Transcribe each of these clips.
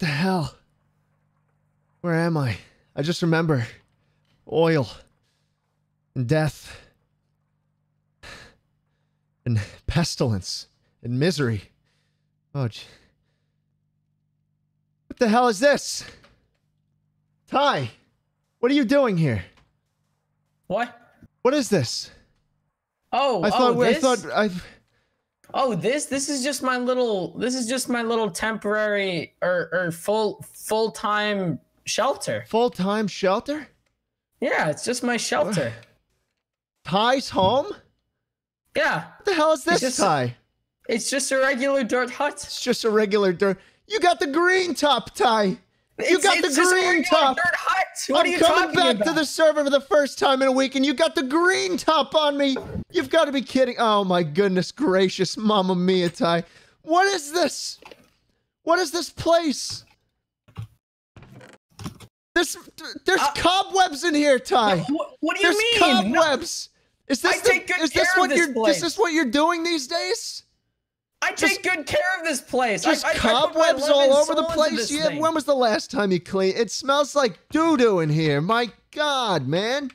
the hell? Where am I? I just remember oil and death and pestilence and misery. Oh, gee. What the hell is this? Ty, what are you doing here? What? What is this? Oh, I oh, thought I thought I Oh, this this is just my little this is just my little temporary or or full full time shelter. full time shelter. Yeah, it's just my shelter. Ty's home. Yeah, What the hell is this, just- Ty? it's just a regular dirt hut. It's just a regular dirt. You got the green top, Ty. You It's- got it's the green top. What I'm are you coming back about? to the server for the first time in a week, and you got the green top on me. You've got to be kidding. Oh my goodness gracious, Mamma Mia, Ty. What is this? What is this place? This there's Uh, cobwebs in here, Ty. What, what do you There's mean? No, cobwebs. Is this I the, take good is this what this you're place. is this what you're doing these days? I take good care of this place. Just I, I, I put my cobwebs love all over the place. this Yeah, when was the last time you cleaned? It smells like doo doo in here. My God, man,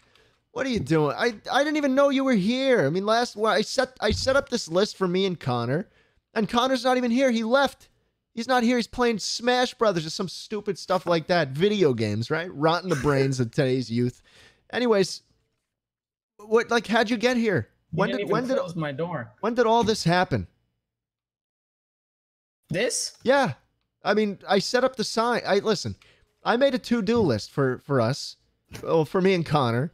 what are you doing? I I didn't even know you were here. I mean, last well, I set I set up this list for me and Connor, and Connor's not even here. He left. He's not here. He's playing Smash Brothers or some stupid stuff like that. Video games, right? Rotting the brains of today's youth. Anyways, what like how'd you get here? You When didn't did even when did my door? when did all this happen? This? Yeah. I mean, I set up the sign. I listen. I made a to-do list for for us, well, for me and Connor.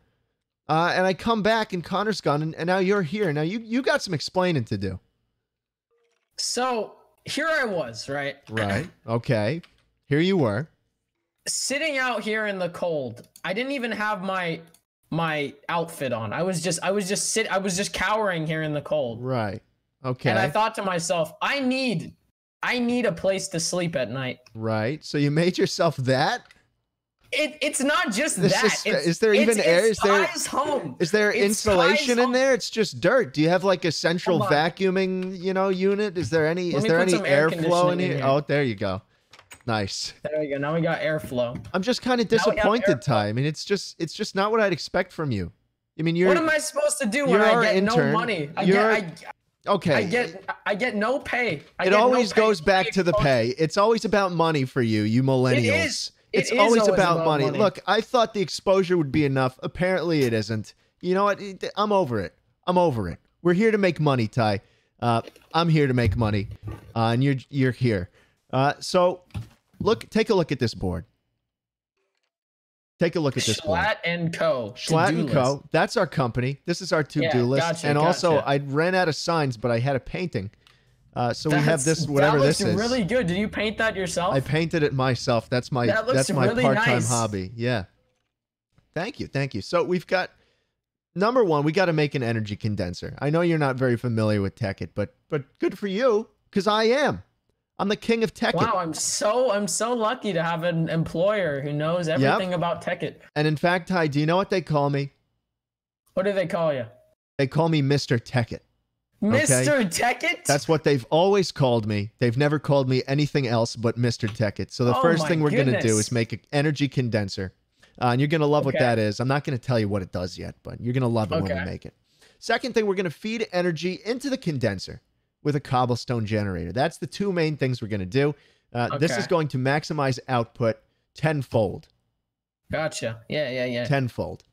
Uh, and I come back and Connor's gone, and, and now you're here. Now you you got some explaining to do. So here I was, right? Right. Okay. Here you were. Sitting out here in the cold. I didn't even have my my outfit on. I was just I was just sit I was just cowering here in the cold. Right. Okay. And I thought to myself, I need I need a place to sleep at night. right. So you made yourself that. It, it's not just This that. is- it's, is there even air? Is there- home. Is there It's insulation in there? It's just dirt. Do you have like a central vacuuming, you know, unit? Is there any Let is there any airflow in here? here. Oh, there you go. Nice. There we go. Now we got airflow. I'm just kind of Now we have disappointed. Ty. I mean, it's just it's just not what I'd expect from you. I mean, you're what am I supposed to do when I get intern. no money? I You're- get okay. I, get I get no pay. I it get no always pay goes back to the pay. It's always about money for you, you millennials. is. It it's is always, always about, about money. money. Look, I thought the exposure would be enough. Apparently, it isn't. You know what? I'm over it. I'm over it. We're here to make money, Ty. Uh, I'm here to make money, uh, and you're you're here. Uh, so, look, take a look at this board. Take a look at this. Schlatt and Co. Schlatt and list. Co. That's our company. This is our to-do Yeah, list. gotcha, and also. I ran out of signs, but I had a painting. Uh, so we have That's- this, whatever that this looks is. really good. Did you paint that yourself? I painted it myself. That's my That looks that's my really part-time nice. hobby. Yeah. Thank you, thank you. So we've got number one. We got to make an energy condenser. I know you're not very familiar with Tekkit, but but good for you because I am. I'm the king of Tekkit. wow, I'm so I'm so lucky to have an employer who knows everything about Tekkit. And in fact, Ty, do you know what they call me? What do they call you? They call me Mr. Tekkit. Mr. Tekkit? That's what they've always called me. They've never called me anything else but Mr. Tekkit. So the Oh first thing we're going to do is make an energy condenser. Uh, and you're going to love what that is. I'm not going to tell you what it does yet, but you're going to love it when we make it. Second thing, we're going to feed energy into the condenser with a cobblestone generator. That's the two main things we're going to do. Uh, This is going to maximize output tenfold. Gotcha. Yeah, yeah, yeah. Tenfold.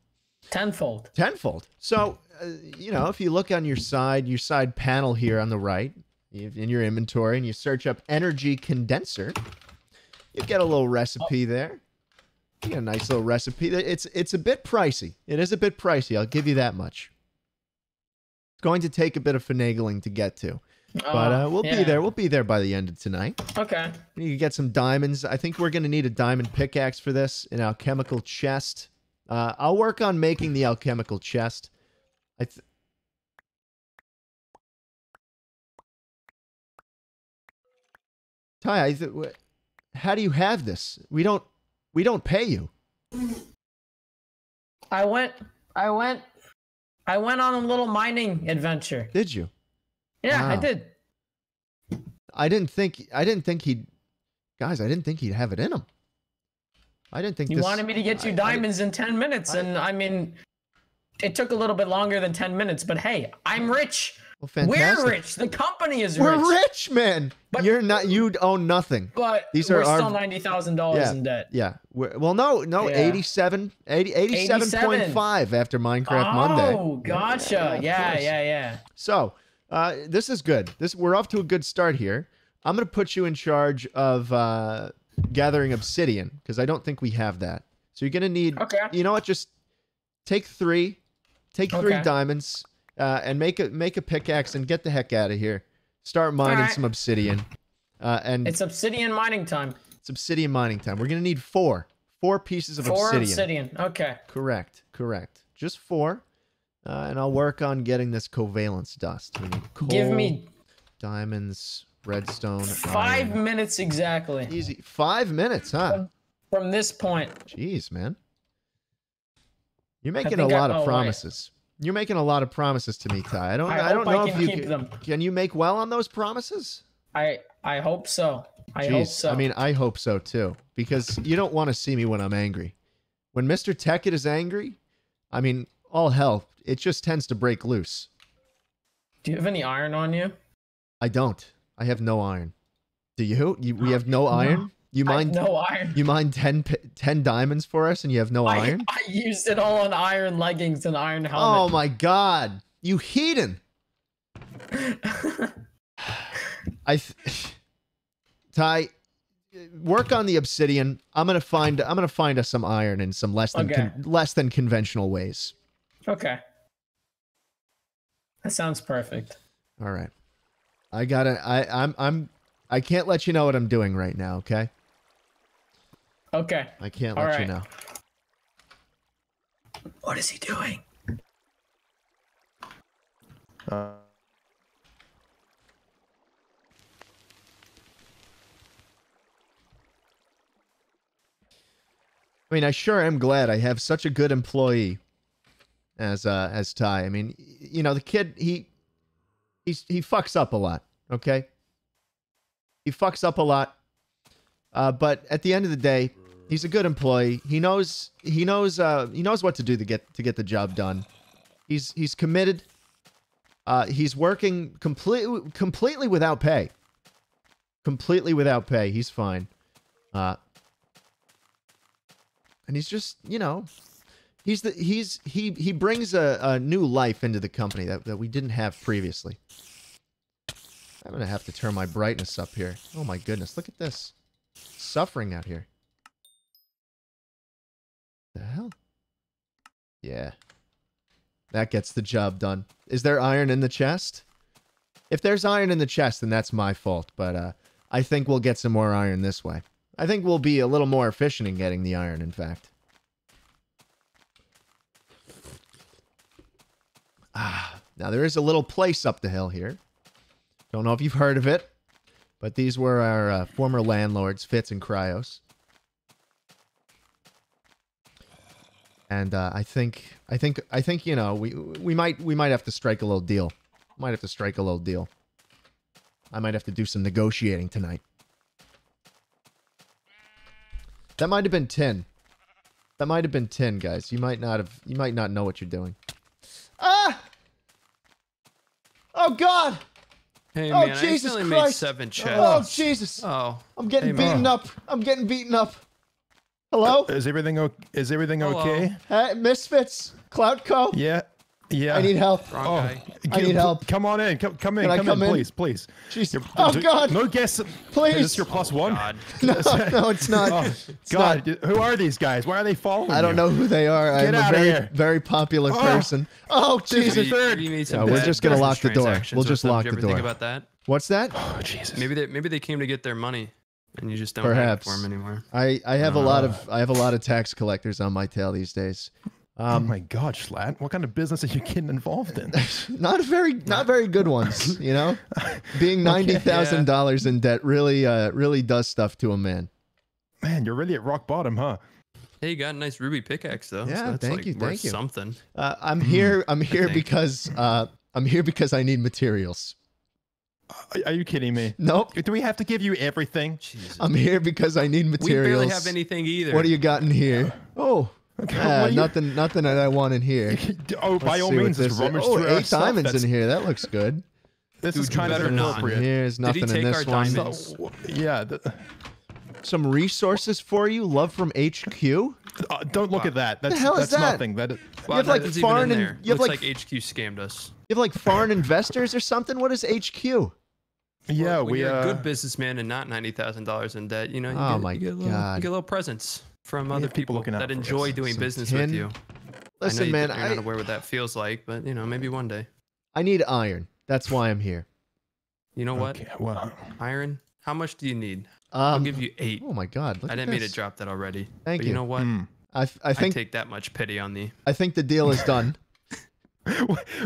Tenfold. tenfold. So, uh, you know, if you look on your side, your side panel here on the right, in your inventory, and you search up energy condenser, you get a little recipe there. You get a nice little recipe. It's it's a bit pricey. It is a bit pricey. I'll give you that much. It's going to take a bit of finagling to get to, but uh, Oh, we'll be there. We'll be there by the end of tonight. Okay. You can get some diamonds. I think we're going to need a diamond pickaxe for this, an alchemical chest. Uh, I'll work on making the alchemical chest. I th- Ty, I th- how do you have this? We don't we don't pay you. I went I went I went on a little mining adventure. Did you? Yeah, I did. I didn't think I didn't think he'd guys, I didn't think he'd have it in him. I didn't think You this. wanted me to get you I- I- diamonds in 10 minutes, I- and I mean, it took a little bit longer than 10 minutes, but hey, I'm rich. well, fantastic. We're rich. The company is rich. We're rich. rich, man. But- You're not. You own nothing. But These we're are our- still $90,000 Yeah. in debt. Yeah. We're, well, no, no. Yeah. 87, 80, 87.5 after Minecraft oh, Monday. gotcha. Yeah, Yeah, yeah, yeah. So uh, this is good. This we're off to a good start here. I'm gonna put you in charge of uh, gathering obsidian because I don't think we have that. So you're gonna need. Okay. You know what? Just take three, take three Okay. diamonds, uh, and make a make a pickaxe and get the heck out of here. Start mining Alright. some obsidian, uh, and It's obsidian mining time. it's obsidian mining time. We're gonna need four, four pieces of Four obsidian. obsidian. Okay. Correct, correct. Just four, uh, and I'll work on getting this covalence dust. Need Give me diamonds, redstone, five iron. minutes exactly Easy. Five minutes, huh? from this point. Jeez, man. You're making a I- lot oh, of wait. promises. You're making a lot of promises to me, Ty. I don't. I I, don't hope I know if can you keep can, them. can. you make well on those promises? I I hope so. I Jeez, hope so. I mean, I hope so too, because you don't want to see me when I'm angry. When Mr. Tekkit is angry, I mean, all hell, it just tends to break loose. do you have any iron on you? I don't. I have no iron. Do you? you we have no iron. You I have mind? no iron. You mind 10, 10 diamonds for us, and you have no I, iron? I used it all on iron leggings and iron helmet. Oh my god, you heathen! I, th- Ty, work on the obsidian. I'm gonna find. I'm gonna find us some iron in some less than con- less than conventional ways. okay. That sounds perfect. All right. I gotta. I. I'm. I'm. I can't let you know what I'm doing right now. Okay. Okay. I can't All let you know. What is he doing? Uh, I mean, I sure am glad I have such a good employee as uh as Ty. I mean, you know, the kid he he's he fucks up a lot, okay? He fucks up a lot. Uh but at the end of the day, he's a good employee. He knows he knows uh he knows what to do to get to get the job done. He's he's committed. Uh he's working completely completely without pay. Completely without pay. He's fine. Uh and he's just you know he's the he's he he brings a, a new life into the company that, that we didn't have previously. I'm gonna have to turn my brightness up here. Oh my goodness look at this. Suffering out here. The hell? Yeah. That gets the job done. Is there iron in the chest? If there's iron in the chest then that's my fault but uh i think we'll get some more iron this way. I think we'll be a little more efficient in getting the iron, in fact. Ah, now there is a little place up the hill here. Don't know if you've heard of it, but these were our uh, former landlords, Fitz and Cryos. And uh, I think, I think, I think you know, we we might we might have to strike a little deal. Might have to strike a little deal. I might have to do some negotiating tonight. That might have been tin. That might have been tin, guys. You might not have. You might not know what you're doing. Ah! Oh God! Hey Oh, man, Jesus I accidentally made Christ. seven Oh chests. Jesus! Oh, I'm getting Hey, beaten man. up. I'm getting beaten up. Hello? is everything o- is everything Hello. okay? Hey, Misfits, Cloudco. Yeah. Yeah. I need help. wrong Oh, guy. I g- need help. Come on in. Come, come in. Can come, come in, in? please, please. Jeez. Oh God! No guess. Please. Is this your plus one? Oh, God. No, no, it's not. Oh, It's God. not. Who are these guys? Why are they following I don't you? know who they are. I'm Get a outta very, here. very popular Oh. person. Oh Jesus! Maybe, third. you made some Yeah, we're just gonna lock the door. We'll just lock the ever think door. about that? What's that? Oh Jesus. Maybe they maybe they came to get their money, and you just don't Perhaps. for them anymore. I, I have a lot of uh. I have a lot of tax collectors on my tail these days. Oh Um, my God, Schlatt. What kind of business are you getting involved in? not very not very good ones, you know. Being ninety thousand dollars in debt really uh really does stuff to a man. Man, you're really at rock bottom, huh? Hey, you got a nice ruby pickaxe though. Yeah, so that's thank like you, worth thank you. Something. Uh, I'm here I'm here because uh I'm here because I need materials. Are- Are you kidding me? Nope. Do we have to give you everything? Jesus. I'm here because I need materials. we materials. barely have anything either. What do you got in here? Oh, Okay, what do you- nothing, nothing that I want in here. Oh, by Let's all means, this just rummage Oh, through eight stuff. diamonds That's- in here. That looks good. This is Dude, you kind of better not. inappropriate. Here's Did nothing he take in this our one. diamonds? So, yeah. The, Some resources for you. Love from HQ. uh, don't look at that. That's hell is that's that? nothing. That Wow, have, like, nothing's even foreign in and- there. you have, Looks like- like HQ scammed us. You have like foreign investors or something. What is HQ? yeah, When we you're uh, a good businessman and not ninety thousand dollars in debt, you know. You Oh get, my you get a little, God. You get a little presents from other people people, looking out that for enjoy us. doing Some business tin. with you. I know Listen, you, man, you're I, not aware what that feels like, but you know, maybe one day. I need iron. That's why I'm here. You know what? okay, well, Iron. How much do you need? I'll Um, give you eight. oh my God! Look I didn't mean to drop that already. Thank but you. you know what? hmm. I, th- I I think take that much pity on the. I think the deal is done.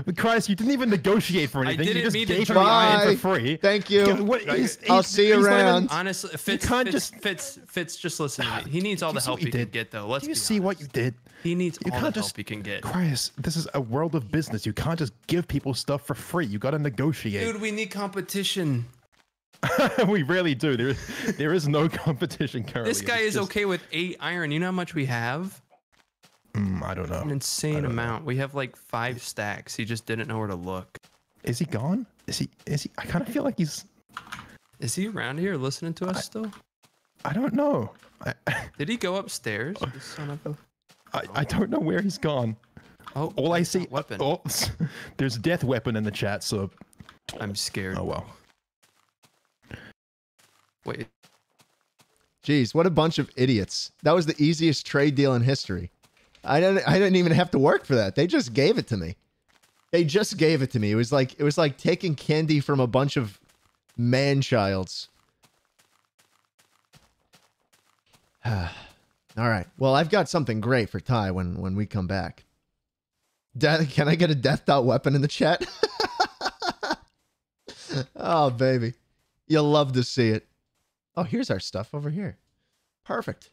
But Christ, you didn't even negotiate for anything. I anything. didn't you just mean to gave me iron for free. Thank you. What is- I'll he's- see you he's not even- around. Honestly, Fitz, can't Fitz, just- Fitz, Fitz, just listen to me. He needs all the help what you he can did? get, though. Let's Do you be see what you did? He needs You all can't the just- help he can get. Christ, this is a world of business. You can't just give people stuff for free. You got to negotiate. Dude, we need competition. we really do. There, there is no competition currently. This guy It's is just- okay with eight iron. You know how much we have? Mm, I don't know. An insane don't know. amount. We have like five stacks. He just didn't know where to look. Is he gone? Is he? Is he? I kind of feel like he's. Is he around here listening to us still? I don't know. I, Did he go upstairs? This son of a- I, I don't know where he's gone. Oh, All I see. not Weapon. Oh, there's death weapon in the chat. So, I'm scared. oh well. Wait. Jeez, what a bunch of idiots. That was the easiest trade deal in history. I didn't I didn't even have to work for that. They just gave it to me. They just gave it to me. It was like it was like taking candy from a bunch of man-childs. All right. Well, I've got something great for Ty when when we come back. De- can I get a death dot weapon in the chat? oh, baby. You'll love to see it. Oh, here's our stuff over here. Perfect.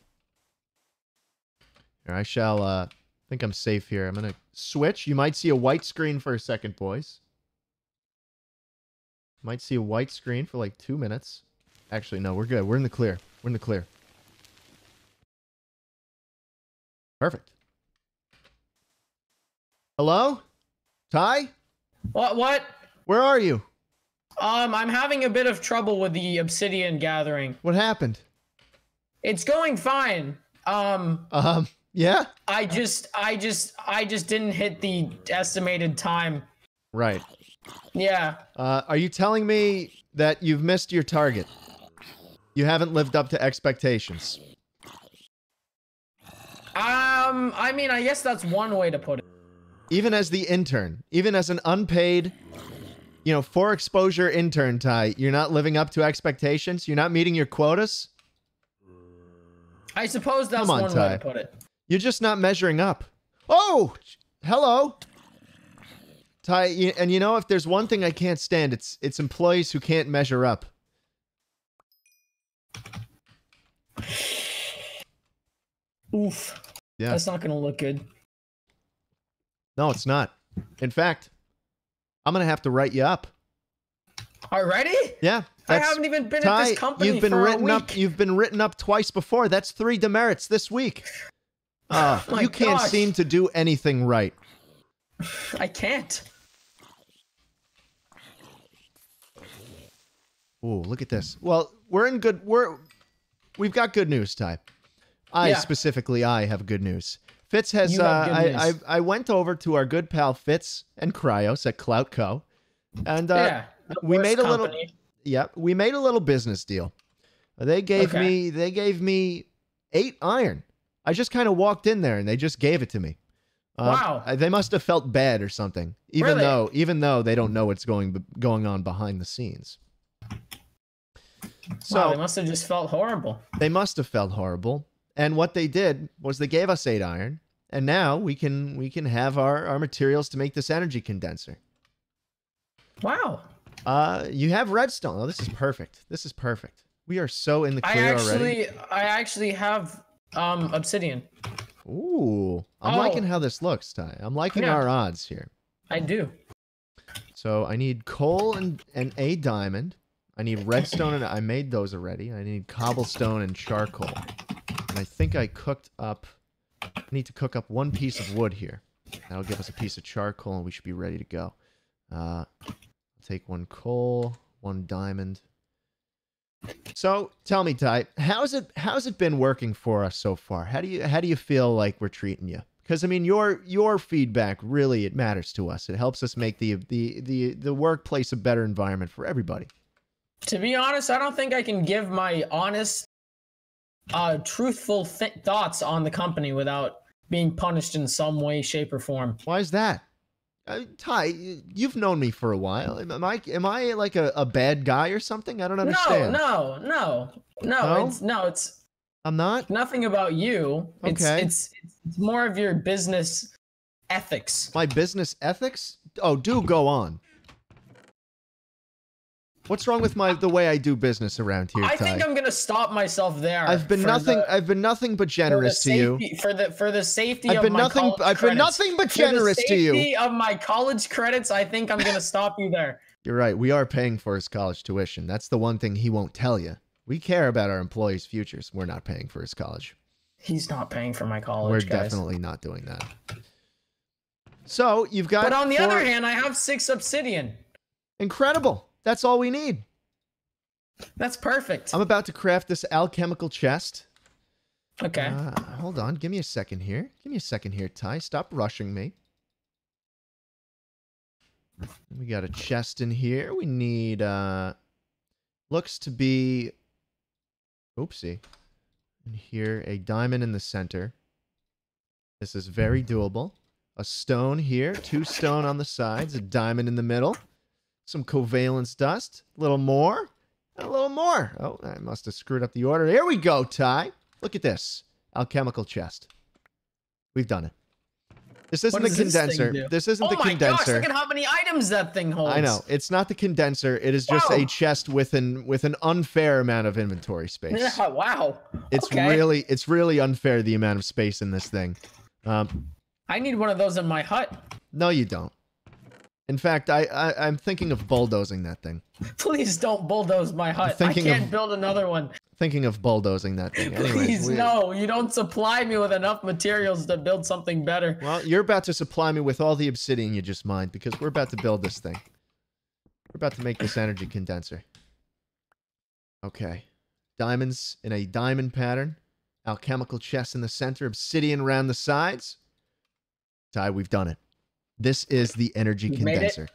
Here, I shall uh think I'm safe here. I'm gonna switch. You might see a white screen for a second, boys. Might see a white screen for like two minutes. Actually, no, we're good. We're in the clear. We're in the clear. Perfect. Hello? Ty? What? What? Where are you? Um, I'm having a bit of trouble with the obsidian gathering. What happened? It's going fine. Um, Um, yeah? I just, I just, I just didn't hit the estimated time. Right. Yeah. Uh, are you telling me that you've missed your target? You haven't lived up to expectations. Um, I mean, I guess that's one way to put it. Even as the intern, even as an unpaid, you know, for exposure intern, Ty, you're not living up to expectations. You're not meeting your quotas. I suppose that's on, one Ty. way to put it. You're just not measuring up. Oh, hello, Ty. And you know, if there's one thing I can't stand, it's it's employees who can't measure up. Oof. Yeah. That's not gonna look good. No, it's not. In fact, I'm gonna have to write you up. Already? Yeah, I haven't even been Ty, at this company you've been written up. You've been written up twice before. That's three demerits this week. Uh, My you can't gosh. seem to do anything right. I can't. Ooh, look at this. Well, we're in good. We're we've got good news, Ty. I Yeah. specifically, I have good news. Fitz has. Uh, I, I. I went over to our good pal Fitz and Cryos at Clout Co. And uh, yeah. we made a little- company. yeah, we made a little business deal. They gave Okay. me they gave me eight iron. I just kind of walked in there and they just gave it to me. Um, Wow. They must have felt bad or something, even Really? though even though they don't know what's going going on behind the scenes. So wow, they must have just felt horrible. they must have felt horrible. And what they did was they gave us eight iron, and now we can we can have our, our materials to make this energy condenser. Wow. Uh, you have redstone. Oh, this is perfect. This is perfect. We are so in the I clear already. actually, I actually have um obsidian. Ooh, I'm Oh. liking how this looks, Ty. I'm liking Yeah. our odds here. I do. So I need coal and, and a diamond. I need redstone and I made those already. I need cobblestone and charcoal. And I think I cooked up I need to cook up one piece of wood here. That'll give us a piece of charcoal and we should be ready to go. Uh take one coal, one diamond. So tell me, Ty, how's it how's it been working for us so far? How do you how do you feel like we're treating you? Because I mean, your your feedback really it matters to us. It helps us make the the the the workplace a better environment for everybody. To be honest, I don't think I can give my honest, uh, truthful th- thoughts on the company without being punished in some way, shape, or form. Why is that? Uh, Ty, you've known me for a while. Am am I am I like a, a bad guy or something? I don't understand. No, no, no, no. No? It's no, it's I'm not. nothing about you. It's, Okay. it's it's more of your business ethics. My business ethics? Oh, do go on. What's wrong with my the way I do business around here, I Ty? think I'm gonna stop myself there. I've been nothing. the- I've been nothing but generous to you. for the for the safety I've of been my nothing. college I've been nothing but generous to you. of my college credits, I think I'm gonna stop you there. You're right. We are paying for his college tuition. That's the one thing he won't tell you. We care about our employees' futures. We're not paying for his college. He's not paying for my college, We're guys. definitely not doing that. So you've got. But on the four- other hand, I have six obsidian. incredible. That's all we need. That's perfect. I'm about to craft this alchemical chest. okay. Uh, hold on. Give me a second here. Give me a second here, Ty. Stop rushing me. We got a chest in here. We need, uh, looks to be, oopsie. And here, a diamond in the center. This is very doable. A stone here, two stone on the sides, a diamond in the middle, some covalence dust, a little more, and a little more. Oh, I must have screwed up the order. Here we go, Ty. Look at this alchemical chest. We've done it. This isn't the does this condenser. This isn't oh the my condenser. gosh! Look at how many items that thing holds. I know it's not the condenser. It is just a chest with an with an unfair amount of inventory space. Yeah, wow. It's okay. really it's really unfair the amount of space in this thing. Um, I need one of those in my hut. no, you don't. In fact, I, I I'm thinking of bulldozing that thing. Please don't bulldoze my hut. I thinking can't of- build another one. Thinking of bulldozing that thing. Anyways, Please we- no. You don't supply me with enough materials to build something better. Well, you're about to supply me with all the obsidian you just mined because we're about to build this thing. We're about to make this energy condenser. Okay. Diamonds in a diamond pattern. Alchemical chest in the center. Obsidian around the sides. Ty, we've done it. This is the energy it? condenser.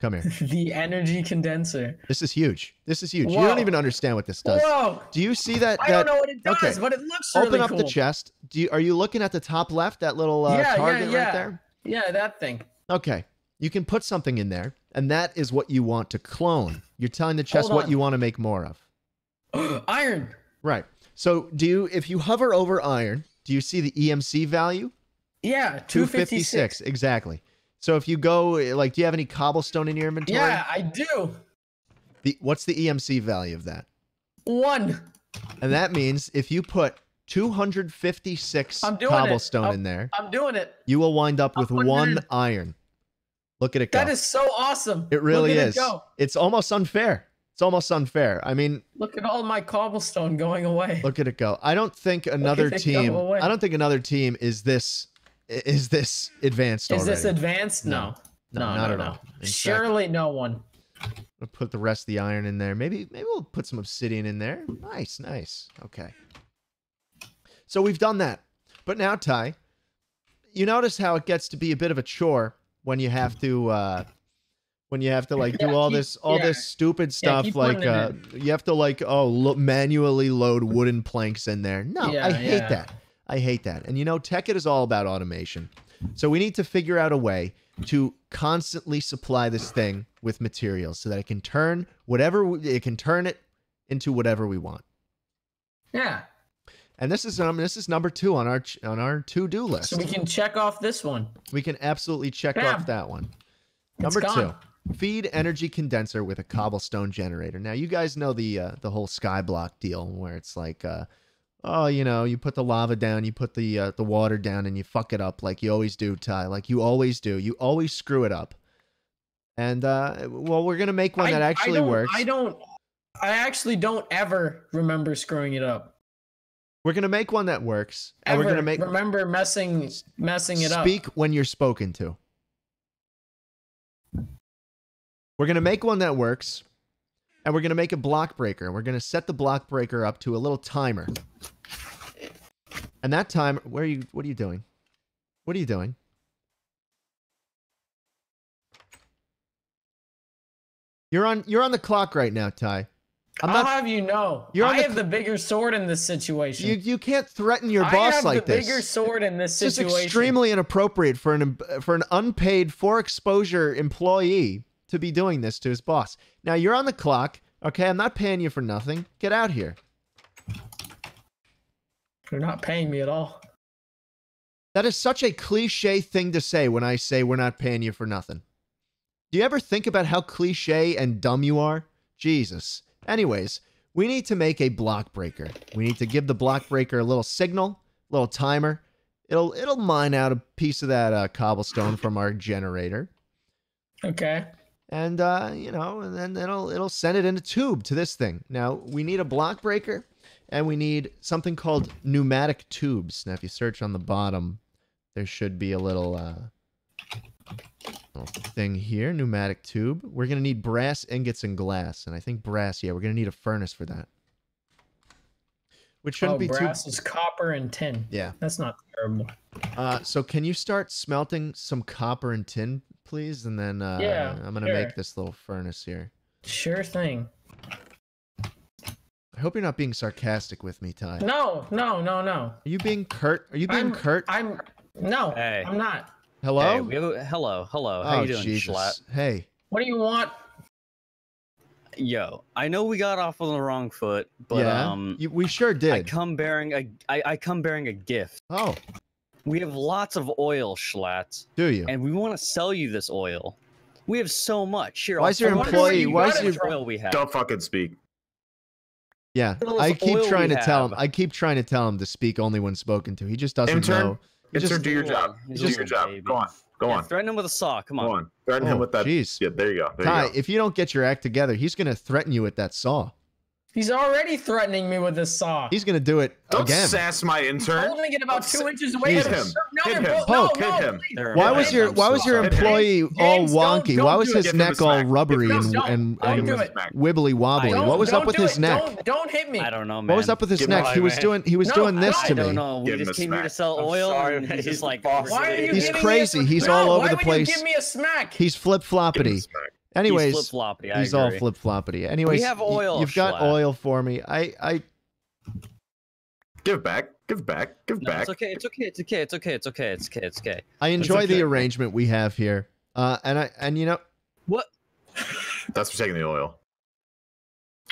Come here. the energy condenser. This is huge. This is huge. You don't even understand what this does. Whoa! Do you see that? I that don't know what it does, okay. but it looks open really up cool. the chest. Do you are you looking at the top left? That little uh, Yeah, yeah, target right yeah. there. Yeah, that thing. Okay. You can put something in there, and that is what you want to clone. You're telling the chest what you want to make more of. Iron. Right. So, do you, if you hover over iron, do you see the EMC value? Yeah, 256. Exactly. So, if you go, like, do you have any cobblestone in your inventory? Yeah, I do. The, what's the EMC value of that? One. And that means if you put 256 I'm doing it. cobblestone I'm- in there, I'm doing it. you will wind up with it one iron. Look at it go. That is so awesome. it really Look at is. It go. It's almost unfair. It's almost unfair. I mean, Look at all my cobblestone going away. Look at it go. I don't think another team. I don't think another team is this is this advanced Is already. this advanced? No. No, No, not no, at no. all. In fact- Surely no one. We'll put the rest of the iron in there. Maybe maybe we'll put some obsidian in there. Nice, nice. Okay. So we've done that. But now, Ty, you notice how it gets to be a bit of a chore when you have to uh when you have to like do all keep- this all yeah. this stupid stuff keep like uh you have to like oh lo- manually load wooden planks in there. No, Yeah, I hate yeah. that. I hate that. And you know, Tekkit is all about automation. So we need to figure out a way to constantly supply this thing with materials so that it can turn whatever it can turn it into whatever we want. Yeah. And this is um, this is number two on our on our to do list. So we can check off this one. We can absolutely check off that one. Number two, feed energy condenser with a cobblestone generator. Now you guys know the uh, the whole skyblock deal where it's like, uh, oh, you know, you put the lava down, you put the uh, the water down, and you fuck it up like you always do, Ty. Like you always do. You always screw it up. And uh, well, we're gonna make one I- that actually don't- works. I don't. I actually don't ever remember screwing it up. We're gonna make one that works, and Ever we're gonna make remember messing messing it up. speak when you're spoken to. We're gonna make one that works, and we're gonna make a block breaker. And we're gonna set the block breaker up to a little timer. And that timer, where are you? What are you doing? What are you doing? You're on. You're on the clock right now, Ty. I'm I'll not. have you know, You're I the have the bigger sword in this situation. You you can't threaten your I boss have like the this. bigger sword in this It's situation. extremely inappropriate for an for an unpaid for exposure employee to be doing this to his boss. Now you're on the clock. Okay, I'm not paying you for nothing. Get out here. You're not paying me at all. That is such a cliche thing to say when I say we're not paying you for nothing. Do you ever think about how cliche and dumb you are? Jesus. Anyways, we need to make a block breaker. We need to give the block breaker a little signal, a little timer. It'll it'll mine out a piece of that uh, cobblestone from our generator. Okay. And uh, you know, and then it'll it'll send it in a tube to this thing. Now we need a block breaker, and we need something called pneumatic tubes. Now, if you search on the bottom, there should be a little uh, little thing here, pneumatic tube. We're gonna need brass ingots and glass, and I think brass. Yeah, we're gonna need a furnace for that. Which shouldn't oh, be too. brass is copper and tin. Yeah. That's not terrible. Uh, so can you start smelting some copper and tin, please? And then uh, Yeah, I'm gonna sure. make this little furnace here. Sure thing. I hope you're not being sarcastic with me, Ty. No, no, no, no. Are you being curt? Are you being I'm, curt? I'm no, Hey. I'm not. Hello? Hey, we have a, hello, hello. How oh you doing, Jesus! Schlatt? Hey, What do you want? Yo, I know we got off on the wrong foot, but yeah, um, you, we sure did. I come bearing a, I, I come bearing a gift. oh, We have lots of oil, Schlatt, do you? and we want to sell you this oil. We have so much. Here, Why is your tell you employee- why is your- oil we have? Don't fucking speak. yeah, I keep trying to we tell him. I keep trying to tell him to speak only when spoken to. He just doesn't Intern, know. He Intern, just- do your job. He's Do your job. baby. Go on. Go Yeah, on. Threaten him with a saw. Come on. Go on. Threaten Oh, him with that. jeez. Yeah, there you go. There Ty, you go. if you don't get your act together, he's gonna threaten you with that saw. He's already threatening me with this saw. He's gonna do it Don't again. sass my He's intern. holding it about Don't two sa- inches away Hit from him. No, Hit him. both- Poke. no, Hit no, him. please. Why was your Why was your employee James, all wonky? Why was his Give him a neck all rubbery Give him a and and, and wibbly wobbly? What was up with his neck? Don't, don't hit me. I don't know, man. What was up with his Give neck? He was doing he was doing this to no. I to don't me. know. We just came here to sell oil, and he's like, Why are you He's giving me a crazy. He's all over the place. Give me a smack. He's flip Give him a floppity. Smack. Anyways, flip floppy. he's all flip floppity. Anyways, we have y- oil, You've got Schlatt. oil for me. I I Give back. Give back. Give No, back. it's okay. It's okay. It's okay. It's okay. It's okay. It's okay. It's okay. I enjoy the arrangement we have here. Uh, and I and you know What? That's for taking the oil.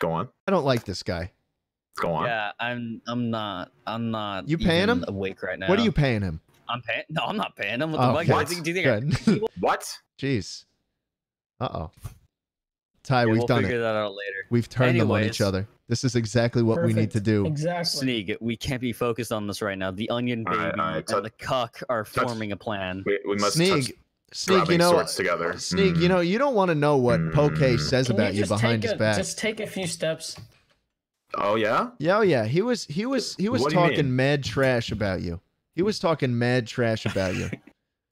Go on. I don't like this guy. Go on. Yeah, I'm. I'm not. I'm not. You paying even him? Awake right now? What are you paying him? I'm paying. No, I'm not paying him. What Oh, the fuck? what? Do you think- do you think I- Good. What? Jeez. Uh oh. Ty, Yeah, we've we'll done figure it. that out later. We've turned them on each other. This is exactly what we need to do. Exactly. Sneak, we can't be focused on this right now. The onion baby right, all right, and the cuck are touch- forming a plan. We, we must Sneak, touch Sneak, you know, swords together. Sneak, you Mm. know, you don't want to know what Poke Mm. says Can about you, just behind take his a, back. Just take a few steps. Oh yeah. Yeah, oh yeah. He was he was he was What talking mad trash about you. He was talking mad trash about you.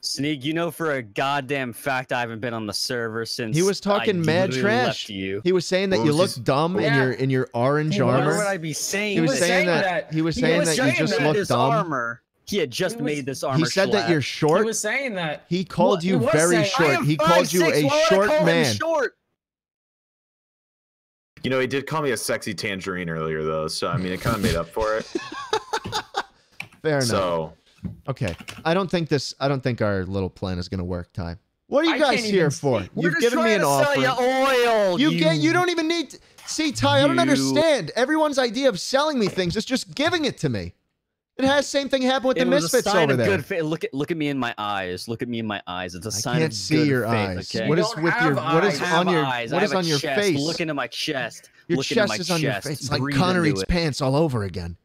Sneak, you know for a goddamn fact I haven't been on the server since He was talking I mad trash. Left you. He was saying that What you look his- dumb in your in your orange He was. Why armor. would I be saying He was this? saying saying that, that. he was He saying was that you just look dumb. Armor. He had just he was, made this armor. He said slap. that you're short. He was saying that. He called What? you He very saying- short. He five, called you a why would I short call him man. Short. You know, he did call me a sexy tangerine earlier, though. So I mean, it kind of made up for it. Fair enough. so Okay. I don't think this. I don't think our little plan is gonna work. Ty. What are you I guys here for? You've given me an to offer. you oil. You, get. You don't even need. To, see, Ty. I don't understand. Everyone's idea of selling me things is just giving it to me. It has same thing happen with It the misfits over there. good faith. Look at look at me in my eyes. Look at me in my eyes. It's a I sign can't of see your faith, eyes. Okay? What You is with your? have What is eyes. I on your? eyes. What I is on your chest. face? Look into my chest. Your Look into chest my is on your face. It's like Breathe Connor eats it. pants all over again.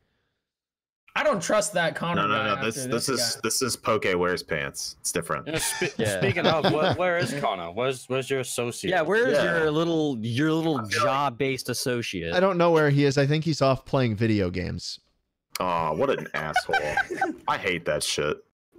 I don't trust that Connor No, no, guy no. This after this is guy. this is Poke wears pants. It's different. You know, spe- Yeah. Speaking of, where, where is Connor? Where's where's your associate? Yeah, where's Yeah. your little your little job-based associate? I don't know where he is. I think he's off playing video games. Oh, what an asshole! I hate that shit.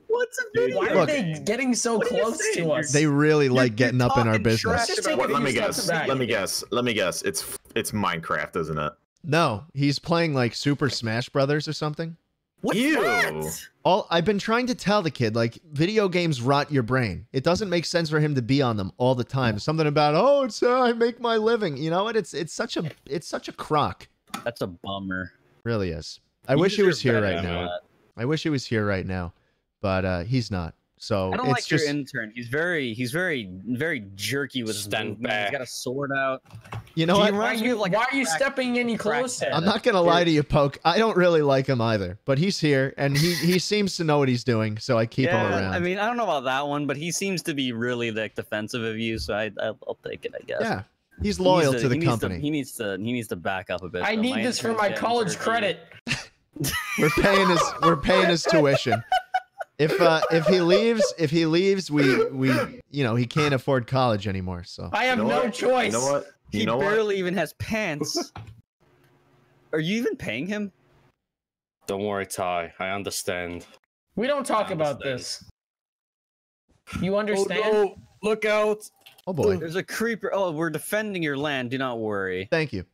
What's a Dude, Why are Look. they getting so What are you close to us? They really like you're getting up in our business. trash Just about take What, let me guess. Let me guess. Let me guess. It's it's Minecraft, isn't it? No, he's playing like Super Smash Brothers or something. What's Ew. that? All I've been trying to tell the kid, like video games rot your brain. It doesn't make sense for him to be on them all the time. Something about oh, it's uh, I make my living. You know what? It's it's such a it's such a crock. That's a bummer. Really is. I You wish he was here right now. that. I wish he was here right now, but uh, he's not. So I don't it's like just your intern. He's very, he's very, very jerky with his Stand movement. He's back. got a sword out. you know what? Why are you, like, why are you crack- stepping any crack closer? I'm not gonna lie to you, Poke. I don't really like him either, but he's here and he he seems to know what he's doing, so I keep him yeah, around. I mean, I don't know about that one, but he seems to be really like defensive of you, so I, I'll, I'll take it, I guess. yeah, he's loyal needs to the he needs company. he needs to, he needs to back up a bit. I though. need this for my college credit. We're paying his we're paying his tuition. If uh if he leaves, if he leaves, we we you know he can't afford college anymore. So I have You know no what? choice. You know what? You He know what? barely even has pants. Are you even paying him? Don't worry, Ty. I understand. We don't talk about this. You understand? Oh no! Look out! oh boy, There's a creeper. Oh, we're defending your land. Do not worry. thank you.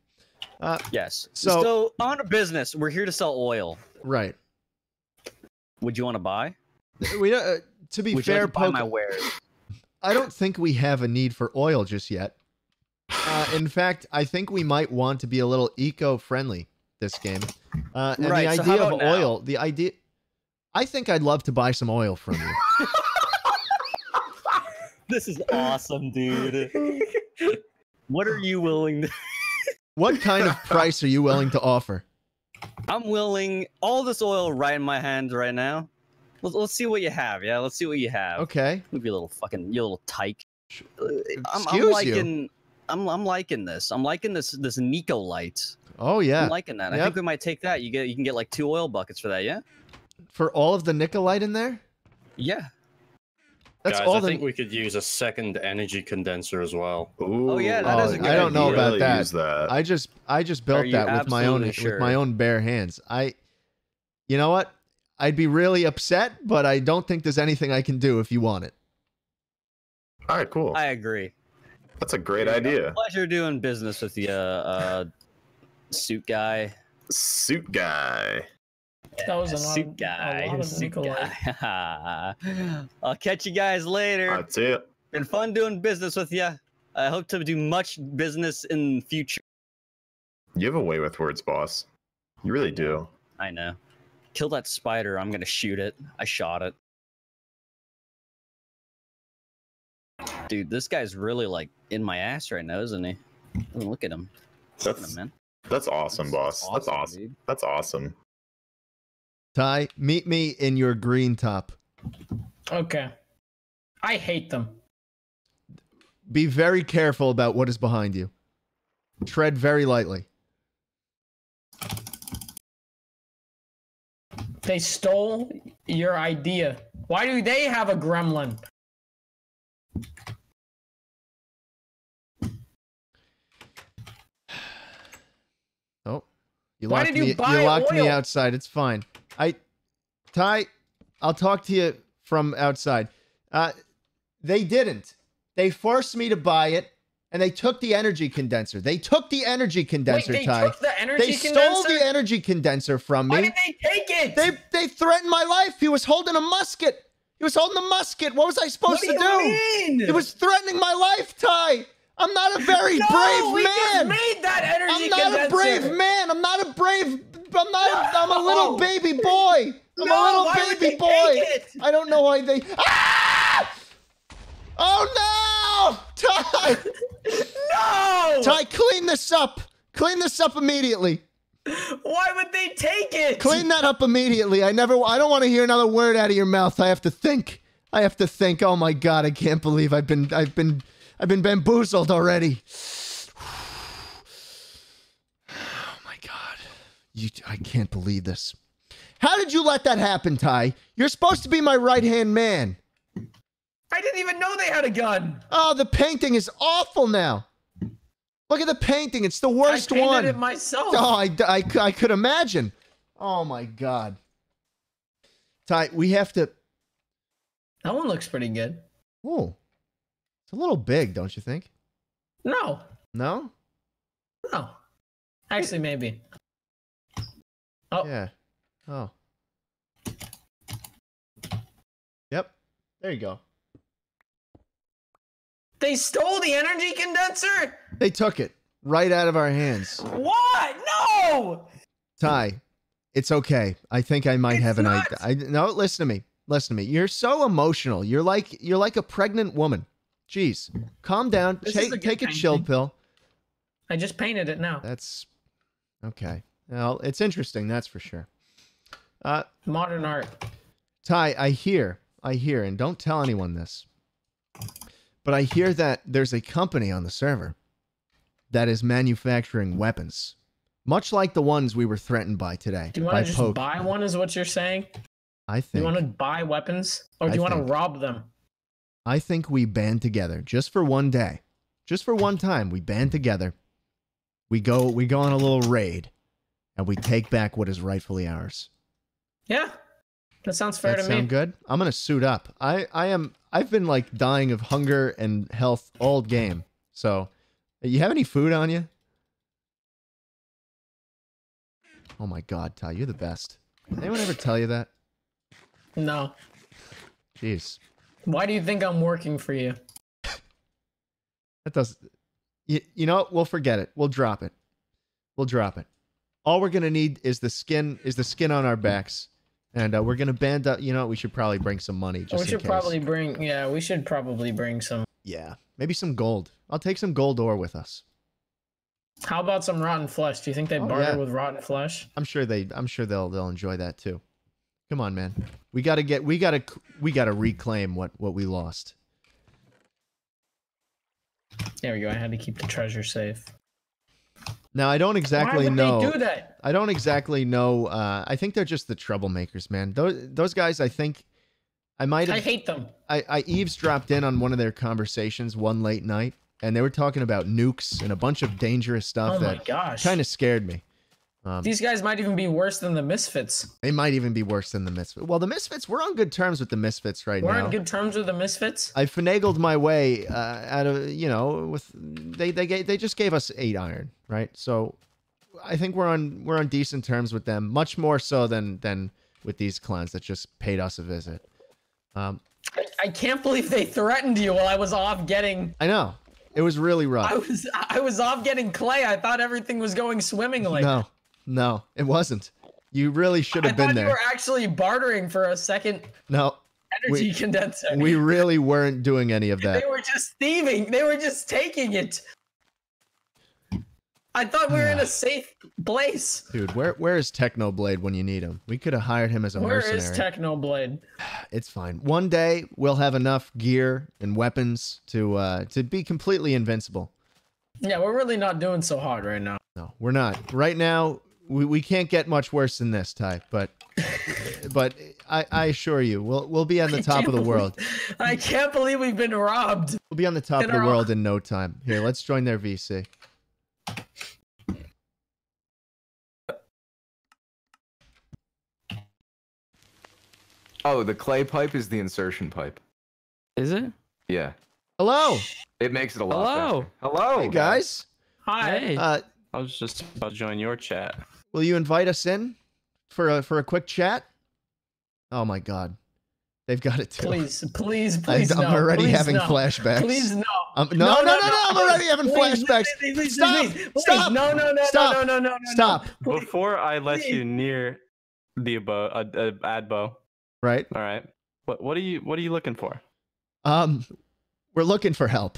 Uh, Yes. So- So, on a business. We're here to sell oil. right. Would you want to buy? We uh, to be Would fair, like to Poke, my wares? I don't think we have a need for oil just yet. Uh, in fact, I think we might want to be a little eco-friendly this game. Uh, and Right, the so idea of about now? oil, the idea, I think I'd love to buy some oil from you. This is awesome, dude. what are you willing to? what kind of price are you willing to offer? I'm willing. All this oil right in my hands right now. Let's, let's see what you have. Yeah, let's see what you have. Okay. Move your little fucking, you little tyke. Uh, I'm, Excuse I'm you. liking. I'm, I'm liking this. I'm liking this this Nikolite. Oh yeah. I'm liking that. I think we might take that. You get you can get like two oil buckets for that. Yeah. For all of the Nikolite in there? Yeah. That's Guys, all I the think we could use a second energy condenser as well. Ooh, Oh, yeah, that Oh, is a good I don't know about that. Use that. I just I just built that with my own absolutely with my own bare hands. I You know what? I'd be really upset, but I don't think there's anything I can do if you want it. All right, cool. I agree. That's a great idea. Pleasure doing business with you, uh, suit guy. Suit guy. That was a lot, suit of- guy. a lot of suit guy. I'll catch you guys later. That's it. Been fun doing business with you. I hope to do much business in future. You have a way with words, boss. You really do. I know. Kill that spider. I'm gonna shoot it. I shot it. Dude, this guy's really like in my ass right now, isn't he? Look at him. Look at him, That's man. that's awesome, boss. That's awesome. dude. That's awesome. Ty, meet me in your green top. Okay. I hate them. Be very careful about what is behind you. Tread very lightly. They stole your idea. Why do they have a gremlin? Oh, you Why locked you me. you locked me outside. It's fine. I, Ty, I'll talk to you from outside. Uh, they didn't. They forced me to buy it, and they took the energy condenser. They took the energy condenser, Wait, they Ty. took the energy they stole the energy condenser from me. Why did they take it? They they threatened my life. He was holding a musket. He was holding a musket. What was I supposed what do to you do? mean? It was threatening my life, Ty. I'm not a very no, brave we just man. made that energy I'm not condenser. a brave man. I'm not a brave. I'm not. I'm a little baby boy. I'm No, a little why would baby they boy. take it? I don't know why they. Ah! Oh no! Ty, No! Ty, clean this up. Clean this up immediately. Why would they take it? Clean that up immediately. I never. I don't want to hear another word out of your mouth. I have to think. I have to think. Oh my god! I can't believe I've been. I've been. I've been bamboozled already. Oh my god! You. I can't believe this. How did you let that happen, Ty? You're supposed to be my right hand man. I didn't even know they had a gun. Oh, the painting is awful now. Look at the painting. It's the worst one. I painted one. it myself. Oh, I, I, I could imagine. Oh my god. Ty, we have to. That one looks pretty good. Oh, it's a little big, don't you think? No, No. no. Actually, maybe. Oh, Yeah. Oh. Yep. There you go. They stole the energy condenser. They took it right out of our hands. What? No. Ty, it's okay. I think I might It's have an idea. I, no, listen to me. Listen to me. You're so emotional. You're like you're like a pregnant woman. Jeez, calm down. This take a take a chill pill. I just painted it now. That's okay. Well, it's interesting. That's for sure. Uh, Modern art. Ty, I hear, I hear, and don't tell anyone this, but I hear that there's a company on the server that is manufacturing weapons, much like the ones we were threatened by today Do you want to just Poke. buy one? Is what you're saying? I think. Do you want to buy weapons, or do I you want to rob them? I think we band together just for one day, just for one time. We band together. We go, we go on a little raid, and we take back what is rightfully ours. Yeah, that sounds fair that to sound me. good? I'm gonna suit up. I I am. I've been like dying of hunger and health all game. So, you have any food on you? Oh my God, Ty, you're the best. Did anyone ever tell you that? No. Jeez, Why do you think I'm working for you? that does. You, you know? We'll forget it. We'll drop it. We'll drop it. All we're gonna need is the skin. Is the skin on our backs, and uh, we're gonna band up. You know what? We should probably bring some money. Just we should probably bring. Yeah, we should probably bring some. Yeah, maybe some gold. I'll take some gold ore with us. How about some rotten flesh? Do you think they Oh, barter yeah. with rotten flesh? I'm sure they I'm sure they'll they'll enjoy that too. Come on, man. We got to get we got to we got to reclaim what what we lost. There we go. I had to keep the treasure safe. Now I don't exactly Why would know they do that? I don't exactly know uh I think they're just the troublemakers, man. Those those guys I think I might I hate them. I, I eavesdropped in on one of their conversations one late night and they were talking about nukes and a bunch of dangerous stuff Oh my that gosh. kind of scared me. Um, These guys might even be worse than the Misfits. they might even be worse than the Misfits. Well, the Misfits, we're on good terms with the Misfits right now. We're on good terms with the Misfits. I finagled my way uh, out of you know with they they gave, they just gave us eight iron right so I think we're on we're on decent terms with them much more so than than with these clowns that just paid us a visit. Um, I, I can't believe they threatened you while I was off getting. I know it was really rough. I was I was off getting clay. I thought everything was going swimmingly. no, no, it wasn't. You really should I have thought been you there. were actually bartering for a second No, energy We- condenser. we really weren't doing any of that. They were just thieving. They were just taking it. I thought we were in a safe place. Dude, where where is Technoblade when you need him? We could have hired him as a Where mercenary. is Technoblade? it's fine. One day we'll have enough gear and weapons to uh to be completely invincible. Yeah, we're really not doing so hard right now. No, we're not. Right now, we, we can't get much worse than this, Ty. But but I, I assure you, we'll we'll be on the top of the world. I can't believe we've been robbed. We'll be on the top In of the world in no time. Here, let's join their VC. Oh, the clay pipe is the insertion pipe. Is it? Yeah. Hello, It makes it a lot Hello. faster. Hello. hey guys. Hi. Hey. Uh, I was just about to join your chat. Will you invite us in for a for a quick chat? Oh my God, they've got it too. Please, please, I, please. I'm no. already Please having no. flashbacks. Please no. Um, no, no, no, no, I'm already having Please, flashbacks. please, please, Stop, please, please. stop, No, no, no, stop, no, no, no, no, no. Stop. Please. Before I let please. you near the abo, uh, uh, adbo, Right. all right. What what are you what are you looking for? Um, we're looking for help.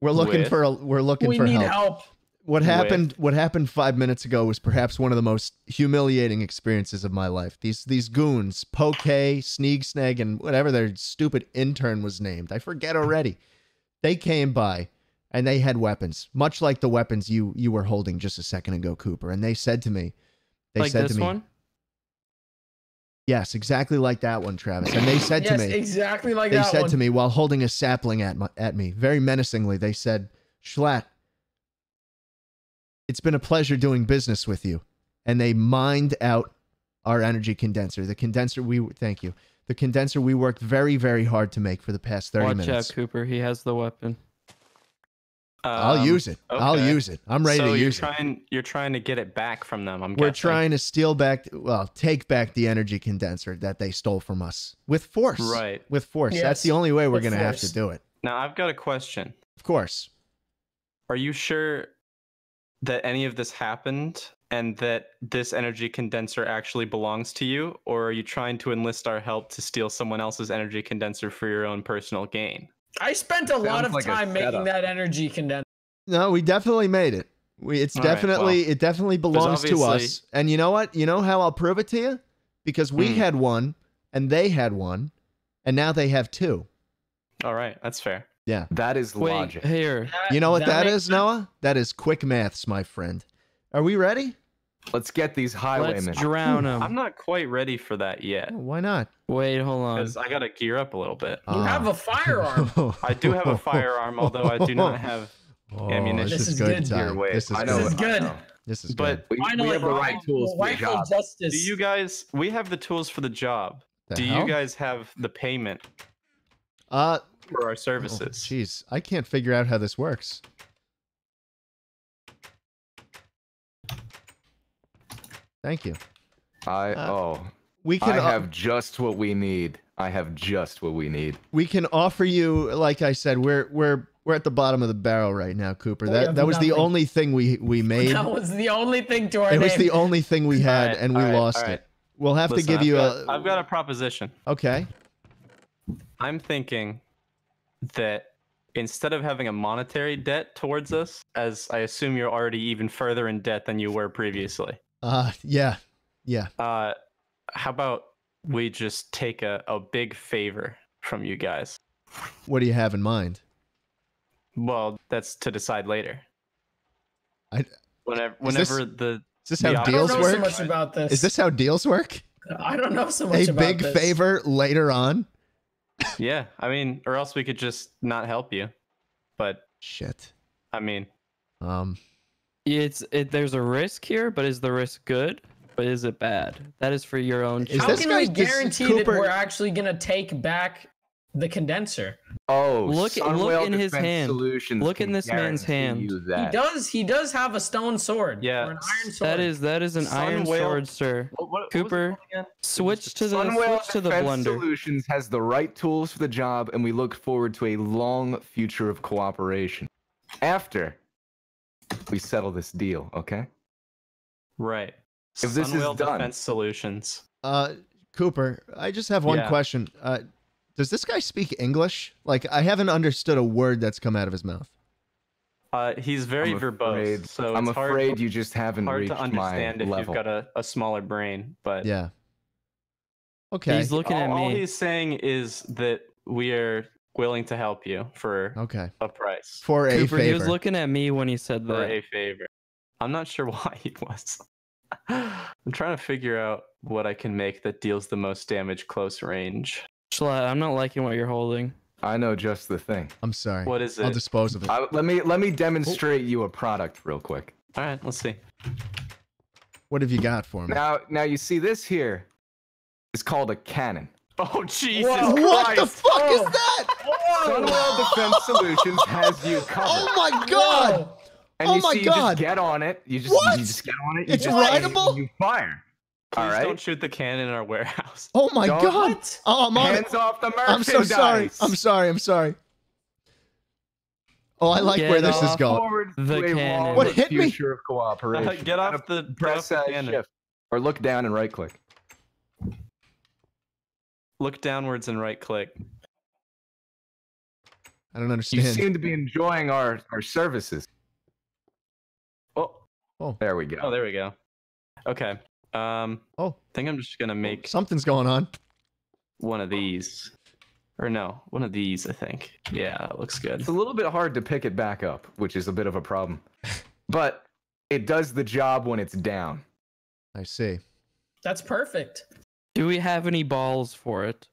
We're looking With? for a, we're looking We for need help. Help. What With? happened? What happened five minutes ago was perhaps one of the most humiliating experiences of my life. These these goons, Poke, Sneeg Snag, and whatever their stupid intern was named, I forget already. They came by and they had weapons, much like the weapons you you were holding just a second ago, Cooper. And they said to me, they like said this to me, one? Yes, exactly like that one, Travis. And they said yes, to me, exactly like they that said one. to me while holding a sapling at my, at me, very menacingly. They said, "Schlatt, it's been a pleasure doing business with you." And they mined out our energy condenser. The condenser we thank you. The condenser we worked very very hard to make for the past 30 Watch minutes. out, Cooper. He has the weapon. I'll Um, use it. I'll use it. I'm ready so to you're use it. trying, You're trying to get it back from them. I'm We're guessing. trying to steal back, well, take back the energy condenser that they stole from us with force. Right. With force. That's the only way we're going to have to do it. Now I've got a question. Of course. Are you sure that any of this happened and that this energy condenser actually belongs to you, or are you trying to enlist our help to steal someone else's energy condenser for your own personal gain? I spent a lot of like time making that energy condenser. No, we definitely made it. We, it's All right, definitely, it definitely belongs to us. And you know what? You know how I'll prove it to you? Because we Hmm. had one and they had one and now they have two. All right, that's fair. Yeah. That is Wait, logic. here. You know what that makes is, sense. Noah? That is quick maths, my friend. Are we ready? Let's get these highwaymen. Let's drown him. I'm not quite ready for that yet Oh, why not? Wait, hold on. because I got to gear up a little bit. You have a firearm. I do have a firearm, although I do not have. Oh, ammunition. This This is is good good. time. Way. This is I good. know This is good. This is But We, we have the right right- tools for the job. justice. do you guys? We have the tools for the job. good. do hell? you guys have the payment Uh, for our oh, services? jeez, I can't figure out how this works. Thank you. I Uh, oh, We can I have just what we need. I have just what we need. we can offer you like I said, we're we're we're at the bottom of the barrel right now, Cooper. We That have that was the only thing we we made. that was the only thing to our It was the only thing we had Alright, and we alright, lost alright. it. We'll have Listen, to give I've you got, a I've got a proposition. Okay. I'm thinking that instead of having a monetary debt towards us, as I assume you're already even further in debt than you were previously, Uh yeah. Yeah. uh, how about we just take a, a big favor from you guys? What do you have in mind? Well, that's to decide later. I- whenever Is this- whenever the Is this The how op- I don't deals know so work? much about this. Is this how deals work? I don't know so much A about big this. favor later on? Yeah, I mean, or else we could just not help you. But Shit. I mean, Um It's it. There's a risk here, but is the risk good? But is it bad? That is for your own. Is How this can guy we guarantee Cooper- that we're actually gonna take back the condenser? Oh, Look- look in his Defense hand. Solutions Look in this man's guarantee hand. He does. He does have a stone sword. Yeah, or an iron sword. That is that is an iron Sunwhale- sword, sir. what, what, what was it Cooper, called again? Switch to the Sunwell switch to the Defense blunder. Solutions has the right tools for the job, and we look forward to a long future of cooperation. After we settle this deal, okay? Right. If this is done- Defense Solutions. uh Cooper, I just have one Yeah. question. Uh does this guy speak English? Like I haven't understood a word that's come out of his mouth. Uh, he's very I'm verbose, afraid, so I'm it's hard, afraid you just haven't hard reached to understand my if level. you've got a, a smaller brain. But Yeah. Okay. He's looking all, at all me. he's saying is that we are willing to help you for okay. a price, For a Cooper, he was looking at me when he said for a favor. I'm not sure why he was. I'm trying to figure out what I can make that deals the most damage close range. Schlatt, I'm not liking what you're holding. I know just the thing. I'm sorry. What is it? I'll dispose of it. I, let me let me demonstrate you a product real quick. All right, let's see. What have you got for me? Now, now you see this here is called a cannon. Oh Jesus what the Christ! fuck is Oh. that? Sunwell Defense Solutions has you covered. Oh my god! Whoa. And Oh you my see, you just get on it. You just What? you just get on it. You It's just, rideable? You fire. All Please right. don't shoot the cannon in our warehouse. Oh my Don't- god! What? Oh, I'm on it. Hands off the merchandise. I'm so sorry. I'm sorry. I'm sorry. Oh, I like Get where this is going. The cannon. What hit me? future of cooperation. Uh, get off the Press off the cannon. shift or look down and right click. Look downwards and right click. I don't understand. You seem to be enjoying our our services. Oh, Oh, There we go. oh, there we go. Okay. Um, oh, I think I'm just gonna make something's going on. one of these, or no, one of these. I think. Yeah, that looks good. It's a little bit hard to pick it back up, which is a bit of a problem. but it does the job when it's down. I see. That's perfect. Do we have any balls for it?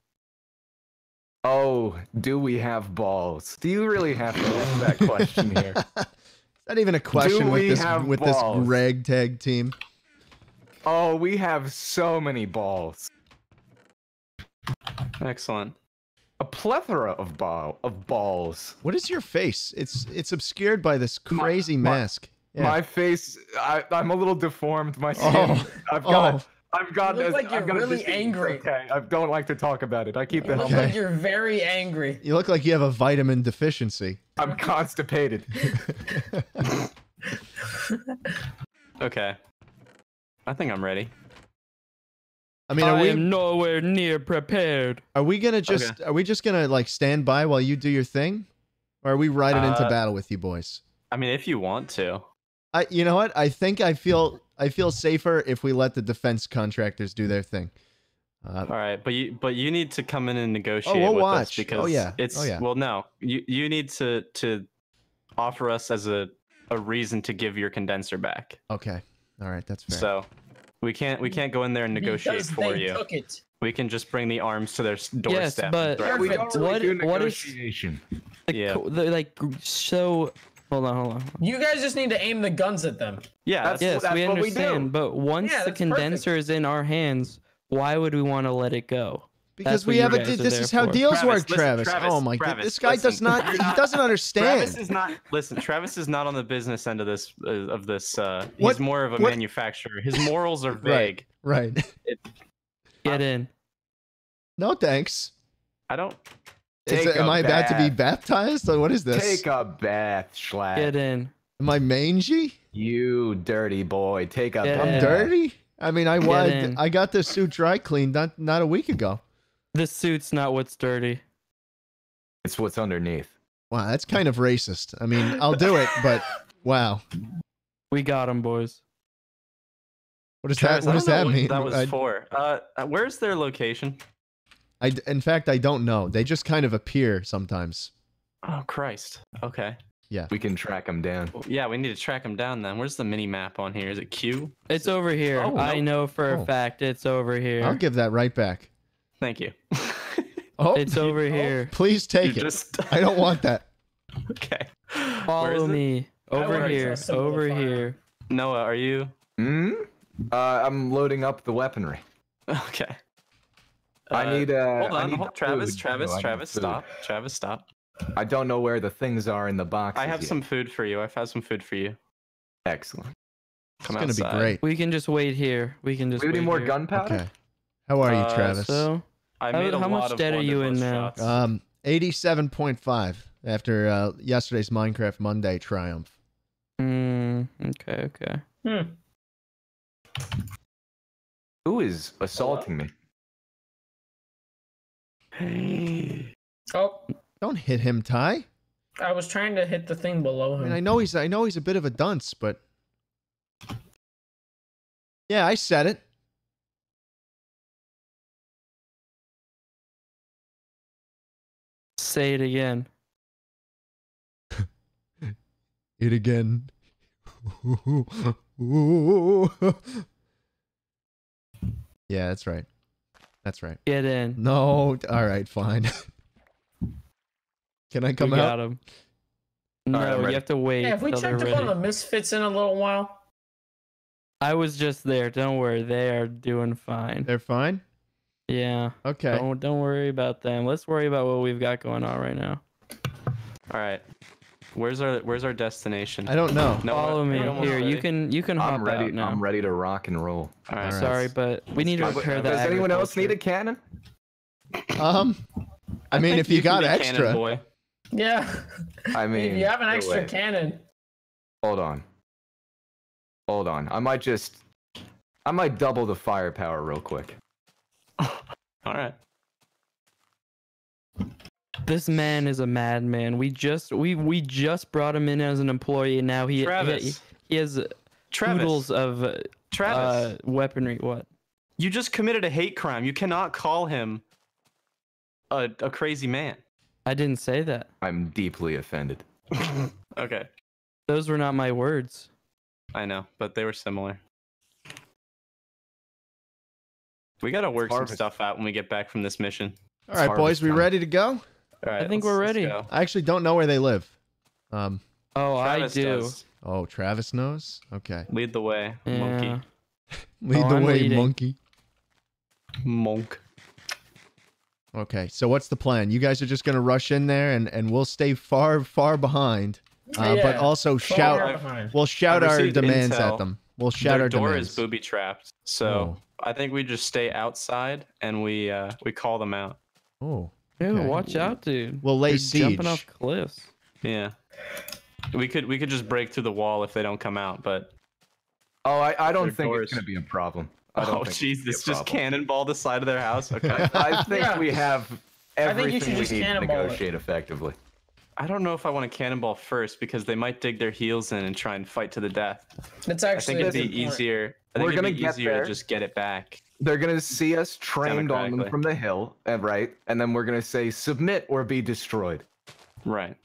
Oh, do we have balls? Do you really have to ask that question here? It's Not even a question with this with balls? this ragtag team. Oh, we have so many balls. Excellent. A plethora of ball of balls. What is your face? It's it's obscured by this crazy my- mask. Yeah. My face, I, I'm a little deformed. My skin, Oh, I've got, oh. I've got. You look a- like I've you're got really disease, angry. Okay, I don't like to talk about it. I keep You that. look Okay. like you're very angry. You look like you have a vitamin deficiency. I'm constipated. Okay. I think I'm ready. I mean, are I we am nowhere near prepared. are we gonna just are we just gonna like stand by while you do your thing, or are we riding into Uh, battle with you boys? I mean, if you want to. I you know what? I think I feel I feel safer if we let the defense contractors do their thing. Uh, All right, but you but you need to come in and negotiate oh, we'll with watch. us Oh, because yeah. it's Oh, yeah. well no you you need to to offer us as a a reason to give your condenser back. okay, all right, that's fair. So we can't we can't go in there and negotiate because for they you. took it. We can just bring the arms to their s- doorstep. but- Right. we don't really What- do what is- negotiation. The, Yeah. the, like so. Hold on, hold on. You guys just need to aim the guns at them. yeah, That's- Yes, that's we what we do. understand. But once Yeah, the that's condenser is in our hands, why would we want to let it go? Because that's we have a guys are this there is how for. deals Travis, work, listen, Travis. Travis, Oh my god, this guy does listen. not he doesn't understand. Travis is not listen. Travis is not on the business end of this uh, of this. Uh, What- he's more of a what- manufacturer. His morals are vague. Right. Right. Get in. No thanks. I don't. Is it- am a I about to be baptized? Or what is this? Take a bath, Schlatt. Get in. Am I mangy? You dirty boy. Take a. Get bath. I'm dirty. I mean, I Get was. I got this suit dry cleaned not not a week ago. This suit's not what's dirty. It's what's underneath. Wow, that's kind of racist. I mean, I'll do it, but wow, We got him, boys. what does Travis, that? What does that what mean? That was I, for. Uh, uh, where's their location? I, in fact, I don't know. They just kind of appear sometimes. Oh Christ. Okay. Yeah. We can track them down. Yeah, we need to track them down then. Where's the mini map on here? Is it Q? It's over here. Oh, I nope. know for Oh. a fact it's over here. I'll give that right back. Thank you. Oh, It's over here. please take You it. just I don't want that. okay. Follow is it? me. Over here. Over here. Noah, are you? Hmm? Uh, I'm loading up the weaponry. Okay. I Uh, need uh Hold I on, need hold, food. Travis, No, Travis, Travis, stop. Travis, stop. I don't know where the things are in the box. I have some food for you. I've had some food for you. Excellent. Come it's gonna be great. We can just wait here. We can just Do we wait need more gunpowder? Okay. How are you, Uh, Travis? So, I How- made a how much lot of debt are you in now? shots. Um, eighty-seven point five after uh, yesterday's Minecraft Monday triumph. mm, okay, okay. Hmm. Who is assaulting me? Oh, Don't hit him, Ty. I was trying to hit the thing below I him. mean, I know he's I know he's a bit of a dunce, but yeah, I said it. Say it again. It again. yeah, that's right. That's right. Get in. No, all right, fine. Can I come we out? got him. No, right, you ready. have to wait. yeah, have we till they're checked up on ready. the misfits in a little while? I was just there. Don't worry. They are doing fine. They're fine. Yeah. Okay. Don't don't worry about them. Let's worry about what we've got going on right now. All right. Where's our Where's our destination? I don't know. No, Follow me. are you almost Here, you can you can hop I'm ready. out now. I'm ready to rock and roll. All right. All right. Sorry, but we need to repair the Does anyone else need a cannon? Um, I, mean, think if you, can got be cannon boy. Yeah. I mean, if you have an extra way. cannon. Hold on. Hold on. I might just. I might double the firepower real quick. All right. This man is a madman. We just we we just brought him in as an employee, and now he he, Travis. he has Travis. oodles of uh, Travis. uh, weaponry. What? you just committed a hate crime. You cannot call him a a crazy man. I didn't say that. I'm deeply offended. Okay. Those were not my words. I know, but they were similar. We gotta work some stuff out when we get back from this mission. All right, boys, we time. ready to go? All right, I think we're ready. I actually don't know where they live. Um. Oh, Travis I do. does. Oh, Travis knows. Okay. Lead the way, Yeah. monkey. Lead Oh, the I'm way, leading. monkey. Monk. Okay, so what's the plan? You guys are just gonna rush in there, and and we'll stay far, far behind, uh, but also Far shout. behind. We'll shout our received demands at them. We'll shout Their our door demands. is booby trapped, so Oh. I think we just stay outside and we uh we call them out. Oh, Ew, Okay. watch out, dude. we'll lay You're siege. Jumping off cliffs. Yeah. We could we could just break through the wall if they don't come out, but Oh, I, I don't think doors. it's gonna be a problem. I don't oh think jeez, it's this be just cannonball the side of their house. Okay. I think Yeah. we have I think you everything should we just need to cannonball it. negotiate effectively. I don't know if I want to cannonball first because they might dig their heels in and try and fight to the death. That's I think it'd be good point. easier. I think We're it'd gonna be get easier there. to just get it back. They're gonna see us trained on them Democratically. from the hill, and right, and then we're gonna say submit or be destroyed. Right.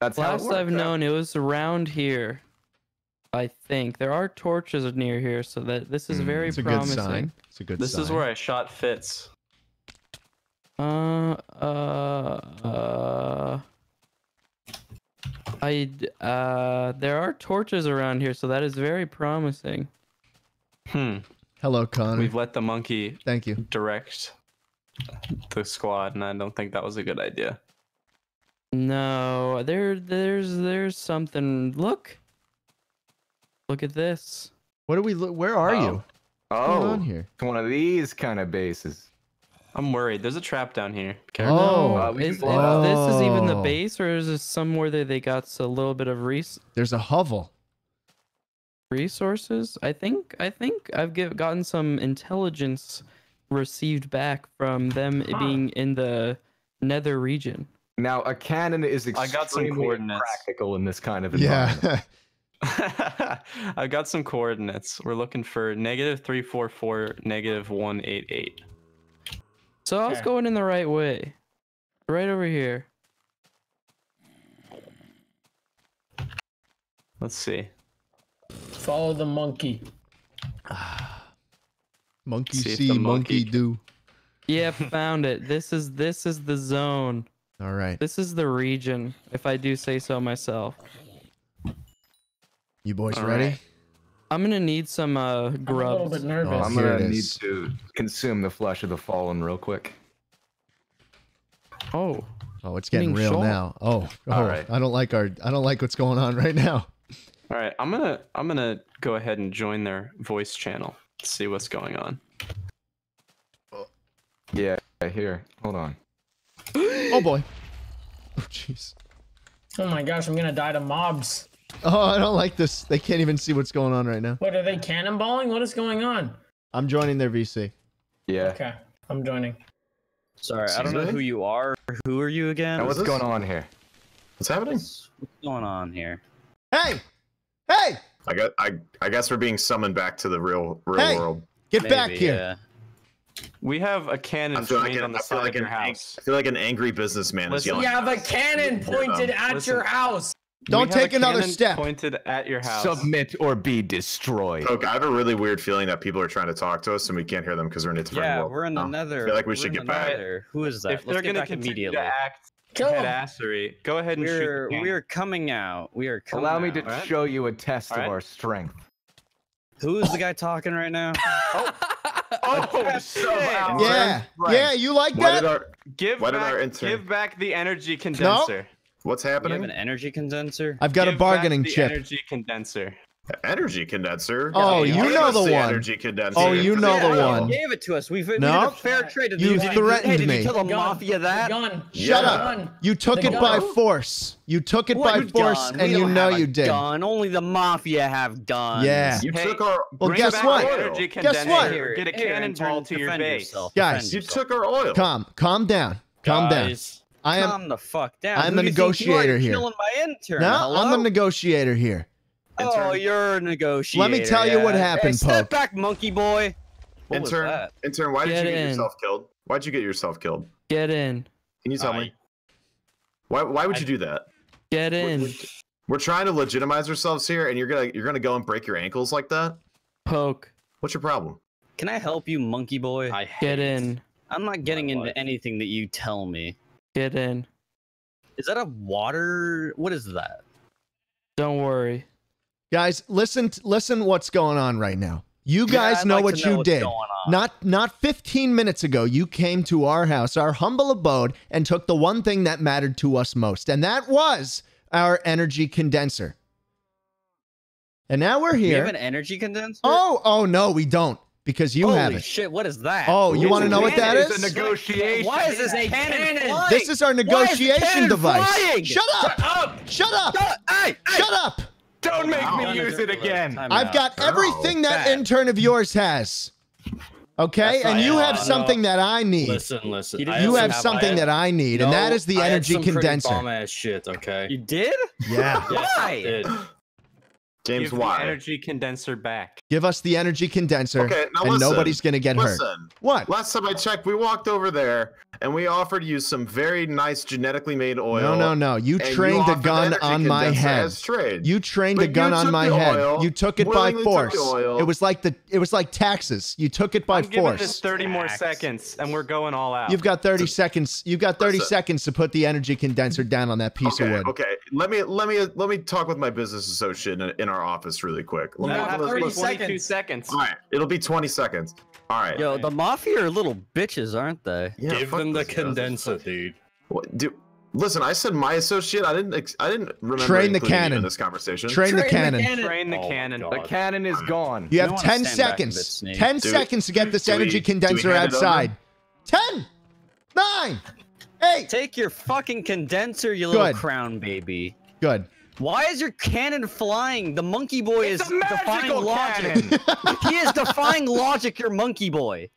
That's how it Last works. I've known, it was around here. I think there are torches near here, so that this is Mm, very It's a good promising. sign. It's a good This sign. is where I shot Fitz. Uh, uh, uh. I d- uh, there are torches around here, so that is very promising. Hmm. Hello, Connor. We've let the monkey Thank you. direct the squad, and I don't think that was a good idea. No, there, there's, there's something. Look, look at this. What are we? lo- Where are Oh. you? What's going Oh, on here? it's one of these kind of bases. I'm worried. There's a trap down here. Careful. Oh, Uh, we is, can blow it up. is this is even the Oh. base, or is this somewhere that they got a little bit of res- there's a hovel. resources? I think, I think I've get, gotten some intelligence received back from them Huh. being in the Nether region. Now, a cannon is I got some extremely coordinates. practical in this kind of environment. Yeah. I've got some coordinates. We're looking for negative three four four, negative one eight eight. So I was going in the right way, right over here. Let's see. Follow the monkey. monkey See see, monkey monkey- do. Yeah, found it. This is this is the zone. All right. This is the region, if I do say so myself. You boys All ready? right. I'm gonna need some uh grub. I'm a little bit nervous. Oh, I'm gonna need is. to consume the flesh of the fallen real quick. Oh, Oh, it's getting Getting real shot. now. Oh, oh All right. I don't like our. I don't like what's going on right now. All right, I'm gonna I'm gonna go ahead and join their voice channel. See what's going on. Yeah, here. Hold on. Oh boy. Oh jeez. Oh my gosh, I'm gonna die to mobs. Oh, I don't like this. They can't even see what's going on right now. What are they cannonballing? What is going on? I'm joining their VC. Yeah. Okay, I'm joining. Sorry, I don't know Excuse who you are. Who are you again? Now, what's this? going on here? What's happening? What's what's going on here? Hey, hey, I got. I. I guess we're being summoned back to the real, real Hey! world. get back here. yeah. We have a cannon feel like on the I feel side like of an your ang- house. I feel like an angry businessman is Listen, yelling. You have a cannon pointed at Listen. your house. Don't We have a take another step. Pointed at your house. Submit or be destroyed. Poke, I have a really weird feeling that people are trying to talk to us and we can't hear them because we're in a different Yeah, world. we're in No. another. I feel like we we're should in get the back. nether. Who is that? If Let's they're gonna continue immediately. to act Kill badassery, go ahead and We're shoot. the we're coming out. We are coming Allow me to alright? show you a test Alright. of our strength. Who is the guy talking right now? Oh, oh shit! Yeah, yeah, you like Why that? did our? Give back, our give back the energy condenser. What's You have happening? an energy condenser? I've got a Give back bargaining the chip. Energy condenser. Energy condenser. Oh, Yeah, you know the one. Energy condenser. Oh, you know the one. You gave it to us. We've we No. did a fair trade. Did You did threatened hey, did me. you tell the The gun. mafia that? The gun. Shut Yeah. up. Gun. You took The it by force. You took it What by force, gun? and you know you did. Gun. Only the mafia have guns. Yeah. You Hey, took our. Well, guess what? energy Guess what? Get a cannonball to your defend base. Guys, You took our oil. Calm, calm down, calm down. Guys, I am. Calm the fuck down. I'm Who the do you think you are? negotiator You're here. Killing my intern. No, Hello? I'm the negotiator here. Oh, Intern. you're a negotiator. Let me tell you what yeah. happened, hey, Step Poke. back, monkey boy. What was intern, that? intern, why did Get you get in. yourself killed? Why'd you get yourself killed? Get in. Can you tell I- me? Why? Why would I- you do that? Get in. We're trying to legitimize ourselves here, and you're gonna you're gonna go and break your ankles like that. Poke. What's your problem? Can I help you, monkey boy? I Get hate in. I'm not getting into life. anything that you tell me. Get in. Is that a water? What is that? Don't worry. Guys, listen, listen. What's going on right now? You guys I'd know like what know you what's did. going on. Not not 15 minutes ago, you came to our house, our humble abode, and took the one thing that mattered to us most, and that was our energy condenser. And now we're Do you here. have an energy condenser? oh, oh no, we don't, because you Holy have it. shit! What is that? Oh, you want to know what that is? It's is? a negotiation. Why is this a cannon? flying? This is our Why is negotiation device. flying? Shut up! Shut up! Shut up! Hey, hey! Shut up! Don't make Wow. me use it again. I've out. got everything that Bad. intern of yours has. Okay, That's and you it. have No. something that I need. Listen, listen. You didn't- have have- something I that I need, and that No, is the I had energy some pretty condenser. Bomb-ass shit. Okay. You did? Yeah. Yes, I Why? Did. James, Give why? the energy condenser back. Give us the energy condenser, Okay, now and listen. nobody's gonna get hurt. Listen, What? last time I checked, we walked over there and we offered you some very nice genetically made oil. No, no, no. You and trained a gun on my head. trade. You trained But a gun you on took my the head. oil, You took it by force. oil. It was like the it was like taxes. You took it by I'm giving this force. 30 more seconds, and we're going all out. You've got 30 seconds. You've got 30 Listen. seconds to put the energy condenser down on that piece okay, of wood. okay. Let me let me let me talk with my business associate in, in our office really quick. Let You me, have let's- 30 let's- seconds. all right, it'll be 20 seconds. All right. Yo, the mafia are little bitches, aren't they? Yeah, Give them the those guys. condenser, dude. What, do, listen, I said my associate. I didn't. ex- I didn't remember Train the including you cannon. in this conversation. Train the Train cannon. Train the Oh cannon. God. The cannon is gone. You You have don't 10 stand back a bit, seconds. 10 Do we- seconds to get this energy we condenser hand it over? outside. 10, 9, 8. Take your fucking condenser, you little crown baby. Good. Why is your cannon flying? The monkey boy It's is a defying magical logic. cannon. he is defying logic, your monkey boy.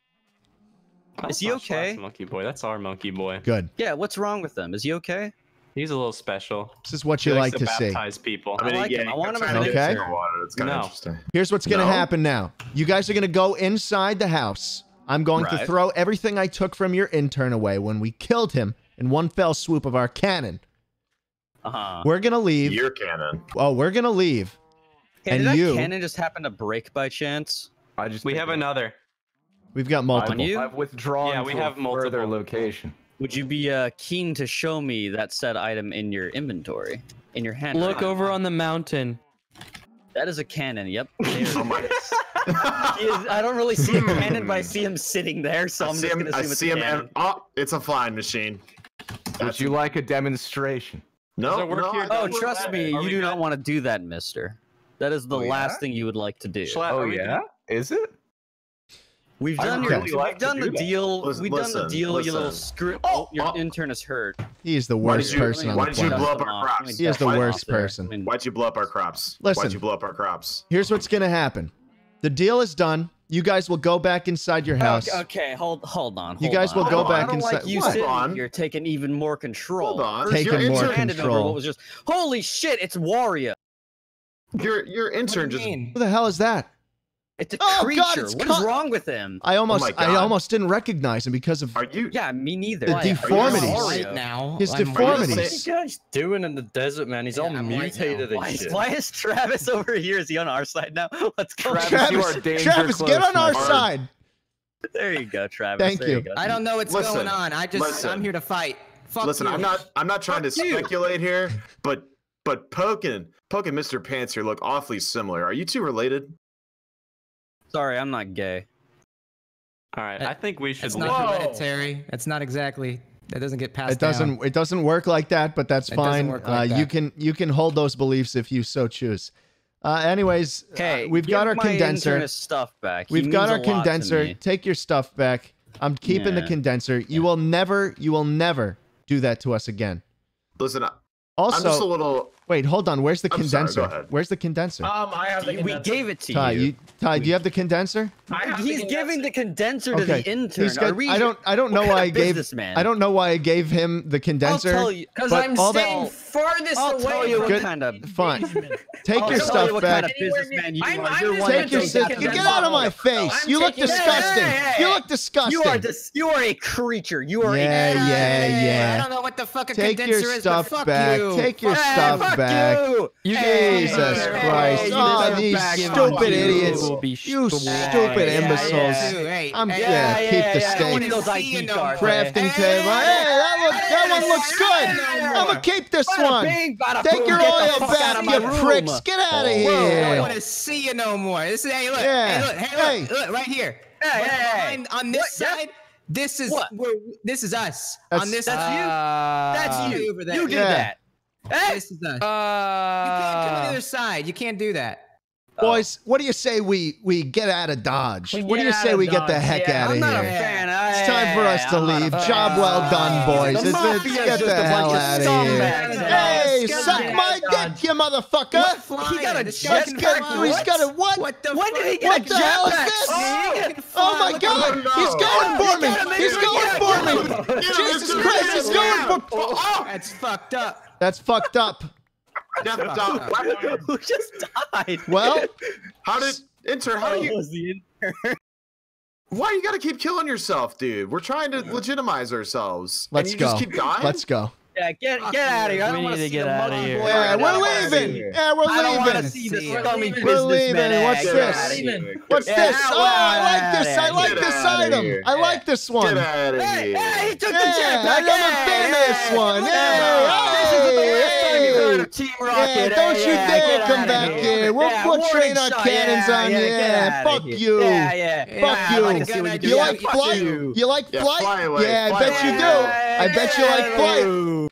That's Is he okay? Monkey boy. That's our monkey boy. Good. Yeah, what's wrong with him? Is he okay? He's a little special. This is what He you likes like to see. baptize people. I mean, I like yeah, him. I want him try as to an get water. It's kind of No. interesting. Here's what's going to No? happen now. You guys are going to go inside the house. I'm going to throw everything I took from your intern away when we killed him in one fell swoop of our cannon. Uh-huh. We're going to leave. Your cannon. Oh, we're going to leave. Hey, and did that you- cannon just happen to break by chance? I just We have it another. We've got I've, multiple. you? I've withdrawn Yeah, we to have a further multiple. location. Would you be uh, keen to show me that said item in your inventory, in your hand? Look over on the mountain. That is a cannon. Yep. There Oh my! he is, I don't really see a cannon, but I see him sitting there, so I I'm see just him. gonna I it's see a him. cannon. And, oh, it's a flying machine. Would That's- you like a demonstration? No, Does it work no, here? I Oh, trust me, Are you we do not want to do that, Mister. That is the Oh, yeah? last thing you would like to do. Schlatt, Oh are we yeah, is it? We've done, would your, really we've done do the that. deal. Listen- we've done the listen, deal. You little listen. screw. Oh, oh your oh. intern is hurt. He is the worst did you- person on why the did you blow up our crops? Let He is the worst person. I mean, Why'd you blow up our crops? Listen. Why'd you blow up our crops? Here's what's going to happen. The deal is done. You guys will go back inside your house. Okay, okay, hold hold on. You guys on. will I go don't- I back don't inside- Like you What? sitting Hold on. taking even more control. Hold on. Taking your more intern over control. Was just holy shit? It's Wario. Your your intern just. Who the hell is that? It's a Oh, creature. God, it's What is con- wrong with him? I almost, oh my I almost didn't recognize him because of Are you? Yeah, me neither. The Why? deformities. Are you Right now. his I'm- deformities. What's that guy's doing in the desert, man? He's all I'm mutated now. and Why is, shit. why is Travis over here? Is he on our side now? Let's go. Travis, Travis, you are danger Travis, get on our my side. There you go, Travis. Thank There you. go. I don't know what's Listen, going on. I just listen. I'm here to fight. Fuck Listen, you. I'm not. I'm not trying to Fuck you. speculate here, but but Poke and Poke and Mr. Pants here look awfully similar. Are you two related? Sorry, I'm not gay. All right, I think we should. It's leave. not Whoa. hereditary. It's not exactly. That doesn't get passed It doesn't, down. it doesn't work like that, but that's It doesn't fine. work like uh, You can, you can hold those beliefs if you so choose. Uh, anyways, uh, we've got our condenser. Stuff back. He We've got our a lot to condenser. Take your stuff back. I'm keeping the condenser. You will never, you will never do that to us again. Listen, I- I'm just a little. Wait, hold on. Where's the I'm sorry, go condenser? ahead. Where's the condenser? Um, I have the We gave it to Ty, you. you, Ty, do you have the condenser? I have the He's condenser. giving the condenser to Okay, the intern. He's got- we? I don't, I don't know what kind why I gave, businessman? I don't know why I gave him the I'll condenser. tell you. Because I'm all that- farthest I'll away tell you what Good- kind of. Fine. Take I'll your stuff you back. kind of businessman you I'm- are. I'm You're just Take your of take those stuff. the You guys. get out of my face. You look disgusting. hey, hey, You look disgusting. You are dis- You are a creature. You are Yeah, yeah, yeah. I don't know what the fuck a condenser is, stuff but fuck back. you. Take your stuff fuck back. you. You Jesus hey, Christ. hey, Oh, these back, stupid you. idiots. will be You stupid Yeah, imbeciles. yeah. Hey, I'm hey, yeah, Yeah, keep yeah, the yeah. steak. Those See ID you no cards. more. Crafting Hey, table. Hey, that look that one looks good. I'm gonna keep this one. bing, bada Take boom, your get the oil fuck out back, of my you room. pricks. Get out of here. I don't want to see you no more. This is hey look, hey look, hey look, right here. Hey, hey, hey. on this side, this is What? where this is us. That's- on this That's side, you. Uh, That's you. over there. You did Yeah. that. Hey, This is us. you can't Uh, come to the other side. You can't do that. Boys, what do you say we we get out of Dodge? We What do you say of we get the heck yeah. out of I'm not a here? fan. It's time for us to I'm not leave. Job well done, boys. The Let's, let's get the a hell out of here. Hey, suck my dick, you motherfucker. He got a This jet guy Let's can get. fly. He's got a what? What the When did he get What a hell is jetpack? this? Oh, Oh my Look God! He's going for me! He's going for me! Jesus Christ! He's going for. Oh, that's fucked up. That's fucked up. Death dog. Who just died? Well, How did enter? How do you? was the Why you gotta keep killing yourself, dude? We're trying to legitimize ourselves. let's and you go. Just keep dying. Let's go. Yeah, get get out of here. I We don't want need to see get the outta monkey here. boy Yeah, right we're leaving. Yeah, we're I don't want to leaving. see the scummy We're leaving. What's act. this? Get outta here. What's Yeah, this? Oh, I like this. I like get this item. I like this one. Get out of here. hey, he took Yeah, the jetpack. I never Hey, been hey, this one. look Hey, at that. Oh, this is the last time you heard of Team Yeah, Rocket. don't Hey, you yeah, dare come back here. here. We'll Yeah, put warning train our cannons yeah, on yeah, you. Yeah, fuck here. you. Yeah, yeah. Fuck yeah, you. I'd like to see you do. You like flight? you. You like flight? Yeah, I fly bet you away. do. I bet you like flight.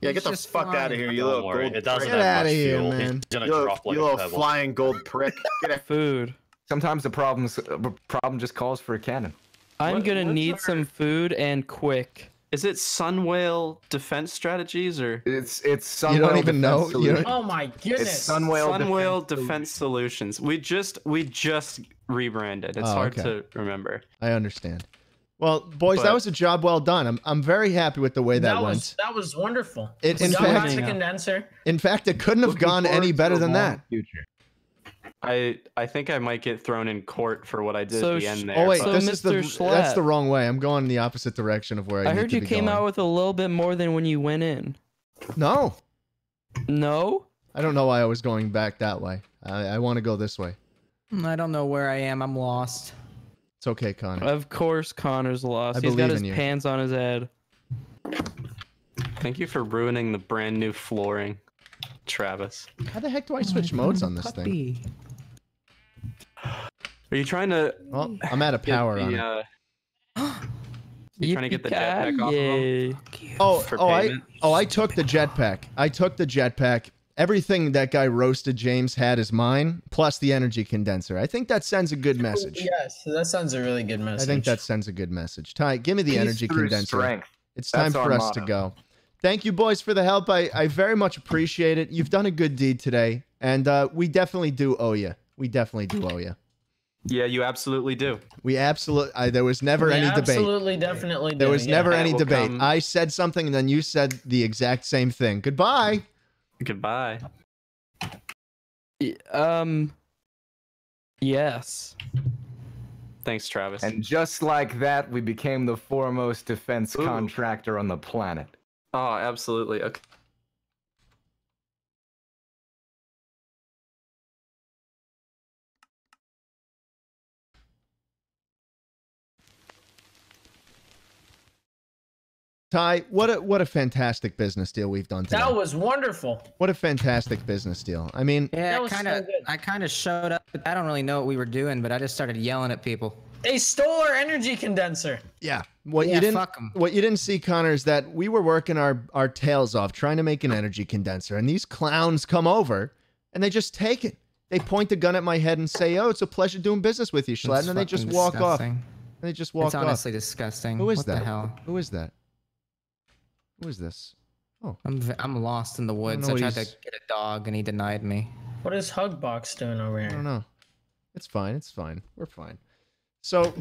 Yeah, get the fuck out of here, you little worry, gold it doesn't prick. Get have outta much here, fuel. man. Gonna You little, like you a little flying gold prick. Get out. food. Sometimes the problems problem just calls for a cannon. I'm What- gonna need our- some food and quick. Is it Sunwhale defense strategies or It's it's Sunwhale You don't even Defense know? You Solutions. don't- Oh my goodness. It's Sunwhale, Sunwhale Defense Defense Solutions? We just we just rebranded. It's Oh, hard okay. to remember. I understand. Well, boys, that was a job well done. I'm I'm very happy with the way that, that went. was that was wonderful. It- We in fact- past condenser. In fact, it couldn't have Looking gone any better than that. Future. I I think I might get thrown in court for what I did So at the end there. Oh wait, So, but- this is the Mr. that's the wrong way. I'm going the opposite direction of where I, I need heard to you be came going. out with a little bit more than when you went in. No, No? I don't know why I was going back that way. I, I want to go this way. Hmm, I don't know where I am. I'm lost. It's okay, Connor. Of course Connor's lost. I He's got his you. pants on his head. Thank you for ruining the brand new flooring, Travis. How the heck do I switch modes on this thing? Puppy. Are you trying to Well, I'm out of power the, on it. uh, you trying to get the jetpack off of him? Yippee-ki-yay. Oh, for oh, I, oh, I took the jetpack. I took the jetpack. Everything that guy roasted James had is mine, plus the energy condenser. I think that sends a good message. Yes, that sounds a really good message. I think that sends a good message. Ty, give me the Peace energy condenser. Strength. It's time That's for our us to go. Thank you, boys, for the help. I, I very much appreciate it. You've done a good deed today, and uh, we definitely do owe you. We definitely do owe you. Yeah, you absolutely do. We absolutely. I, there was never We any debate. Absolutely, definitely. There do, was yeah. never Yeah, any debate. come- I said something, and then you said the exact same thing. Goodbye. Goodbye. Um. Yes. Thanks, Travis. And just like that, we became the foremost defense Ooh. contractor on the planet. oh, absolutely. Okay. Ty, what a what a fantastic business deal we've done today. That was wonderful. what a fantastic business deal. I mean, Yeah, I kind of, good. I kind of showed up. I don't really know what we were doing, but I just started yelling at people. They stole our energy condenser. yeah. What Yeah, you didn't fuck 'em. what you didn't see, Connor, is that we were working our our tails off trying to make an energy condenser, and these clowns come over and they just take it. They point the gun at my head and say, "Oh, it's a pleasure doing business with you, Schlatt," and then they just fucking walk off. And they just walk It's off. honestly disgusting. Who is what that? the hell? Who is that? Who is this? Oh, I'm v- I'm lost in the woods. know I what tried to get a dog and he denied me. What is Hugbox doing over here? I don't know. It's fine. It's fine. We're fine. So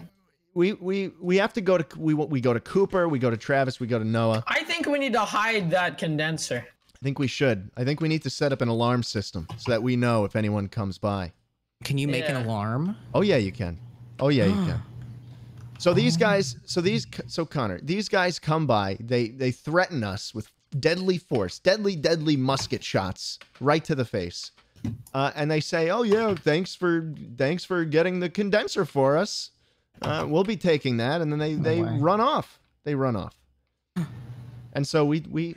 we we we have to go to we we go to Cooper, we go to Travis, we go to Noah. I think we need to hide that condenser. I think we should. I think we need to set up an alarm system so that we know if anyone comes by. Can you make Yeah. an alarm? Oh yeah, you can. Oh yeah, you can. So these guys, so these, so Connor, these guys come by. They they threaten us with deadly force, deadly, deadly musket shots right to the face. Uh, and they say, "Oh yeah, thanks for thanks for getting the condenser for us. Uh, we'll be taking that." And then they they way. run off. They run off. And so we we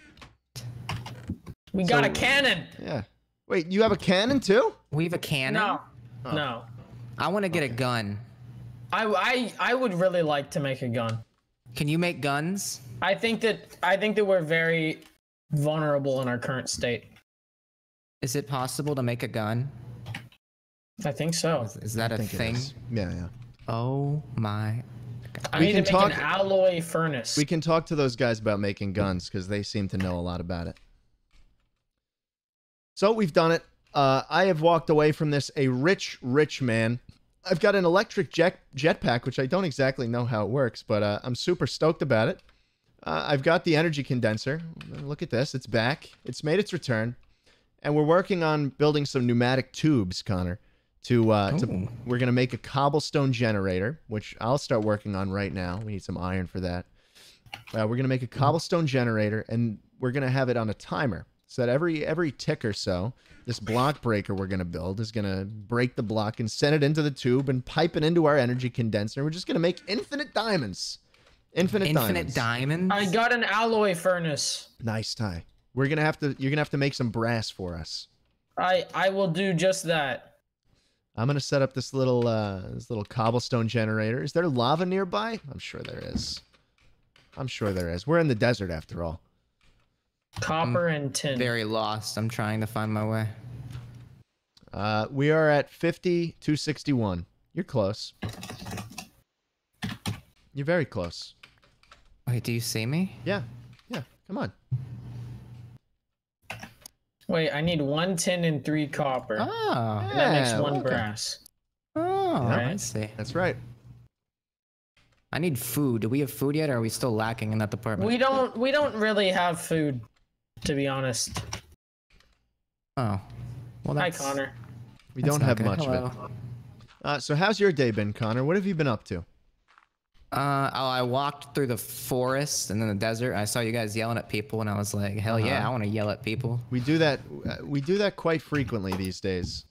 We got a cannon. yeah. Wait, you have a cannon too? We have a cannon. No, Oh. no. I want to get a gun. I, I I would really like to make a gun. Can you make guns? I think that I think that we're very vulnerable in our current state. Is it possible to make a gun? I think so. Is, is that a thing? Yeah, yeah. Oh my. I We need can to make talk- an alloy furnace. We can talk to those guys about making guns because they seem to know a lot about it. So we've done it. Uh, I have walked away from this a rich, rich man. I've got an electric jet jetpack, which I don't exactly know how it works, but uh, I'm super stoked about it. Uh, I've got the energy condenser. Look at this; it's back. It's made its return, and we're working on building some pneumatic tubes, Connor. To, uh, to we're gonna make a cobblestone generator, which I'll start working on right now. We need some iron for that. Uh, we're gonna make a cobblestone generator, and we're gonna have it on a timer, so that every every tick or so, this block breaker we're gonna build is gonna break the block and send it into the tube and pipe it into our energy condenser. We're just gonna make infinite diamonds, infinite, Infinite diamonds. diamonds. I got an alloy furnace. nice tie. We're gonna have to. You're gonna have to make some brass for us. I I will do just that. I'm gonna set up this little uh, this little cobblestone generator. Is there lava nearby? I'm sure there is. I'm sure there is. We're in the desert after all. Copper and tin. Very lost. I'm trying to find my way. Uh, we are at 50 261. You're close. You're very close. Wait, do you see me? Yeah. Yeah. Come on. Wait, I need one tin and three copper. Oh. And that makes one okay. brass. Oh, I Right. see. That's right. I need food. Do we have food yet, or are we still lacking in that department? We don't we don't really have food, to be honest. Oh. Well, Hi that's. Connor. We that's don't have good. much of it. Uh, so how's your day been, Connor? What have you been up to? Uh, oh, I walked through the forest and then the desert. I saw you guys yelling at people, and I was like, "Hell yeah, Uh-huh. I want to yell at people." We do that. uh, We do that quite frequently these days.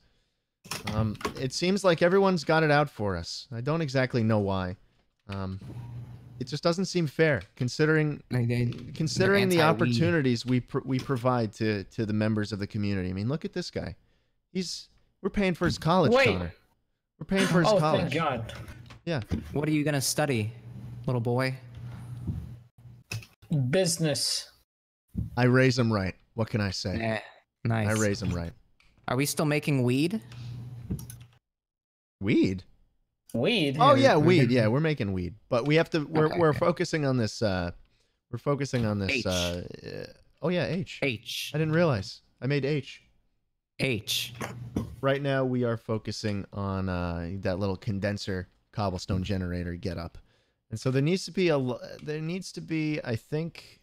Um, it seems like everyone's got it out for us. I don't exactly know why. Um, it just doesn't seem fair, considering They- they- considering the opportunities we pr- we provide to to the members of the community. I mean, look at this guy. He's we're paying for his college, Wait. Connor. We're paying for his Oh, college. thank God. Yeah. What are you gonna study, little boy? Business. I raise him right. What can I say? Eh, nice. I raise him right. Are we still making weed? Weed. Weed. Oh yeah, weed. Yeah, we're making weed, but we have to. We're Okay, we're okay. focusing on this. uh We're focusing on this. H. uh uh, Oh yeah, H. H. I didn't realize. I made H. H. Right now we are focusing on uh that little condenser cobblestone generator get up, and so there needs to be a. l- There needs to be. I think.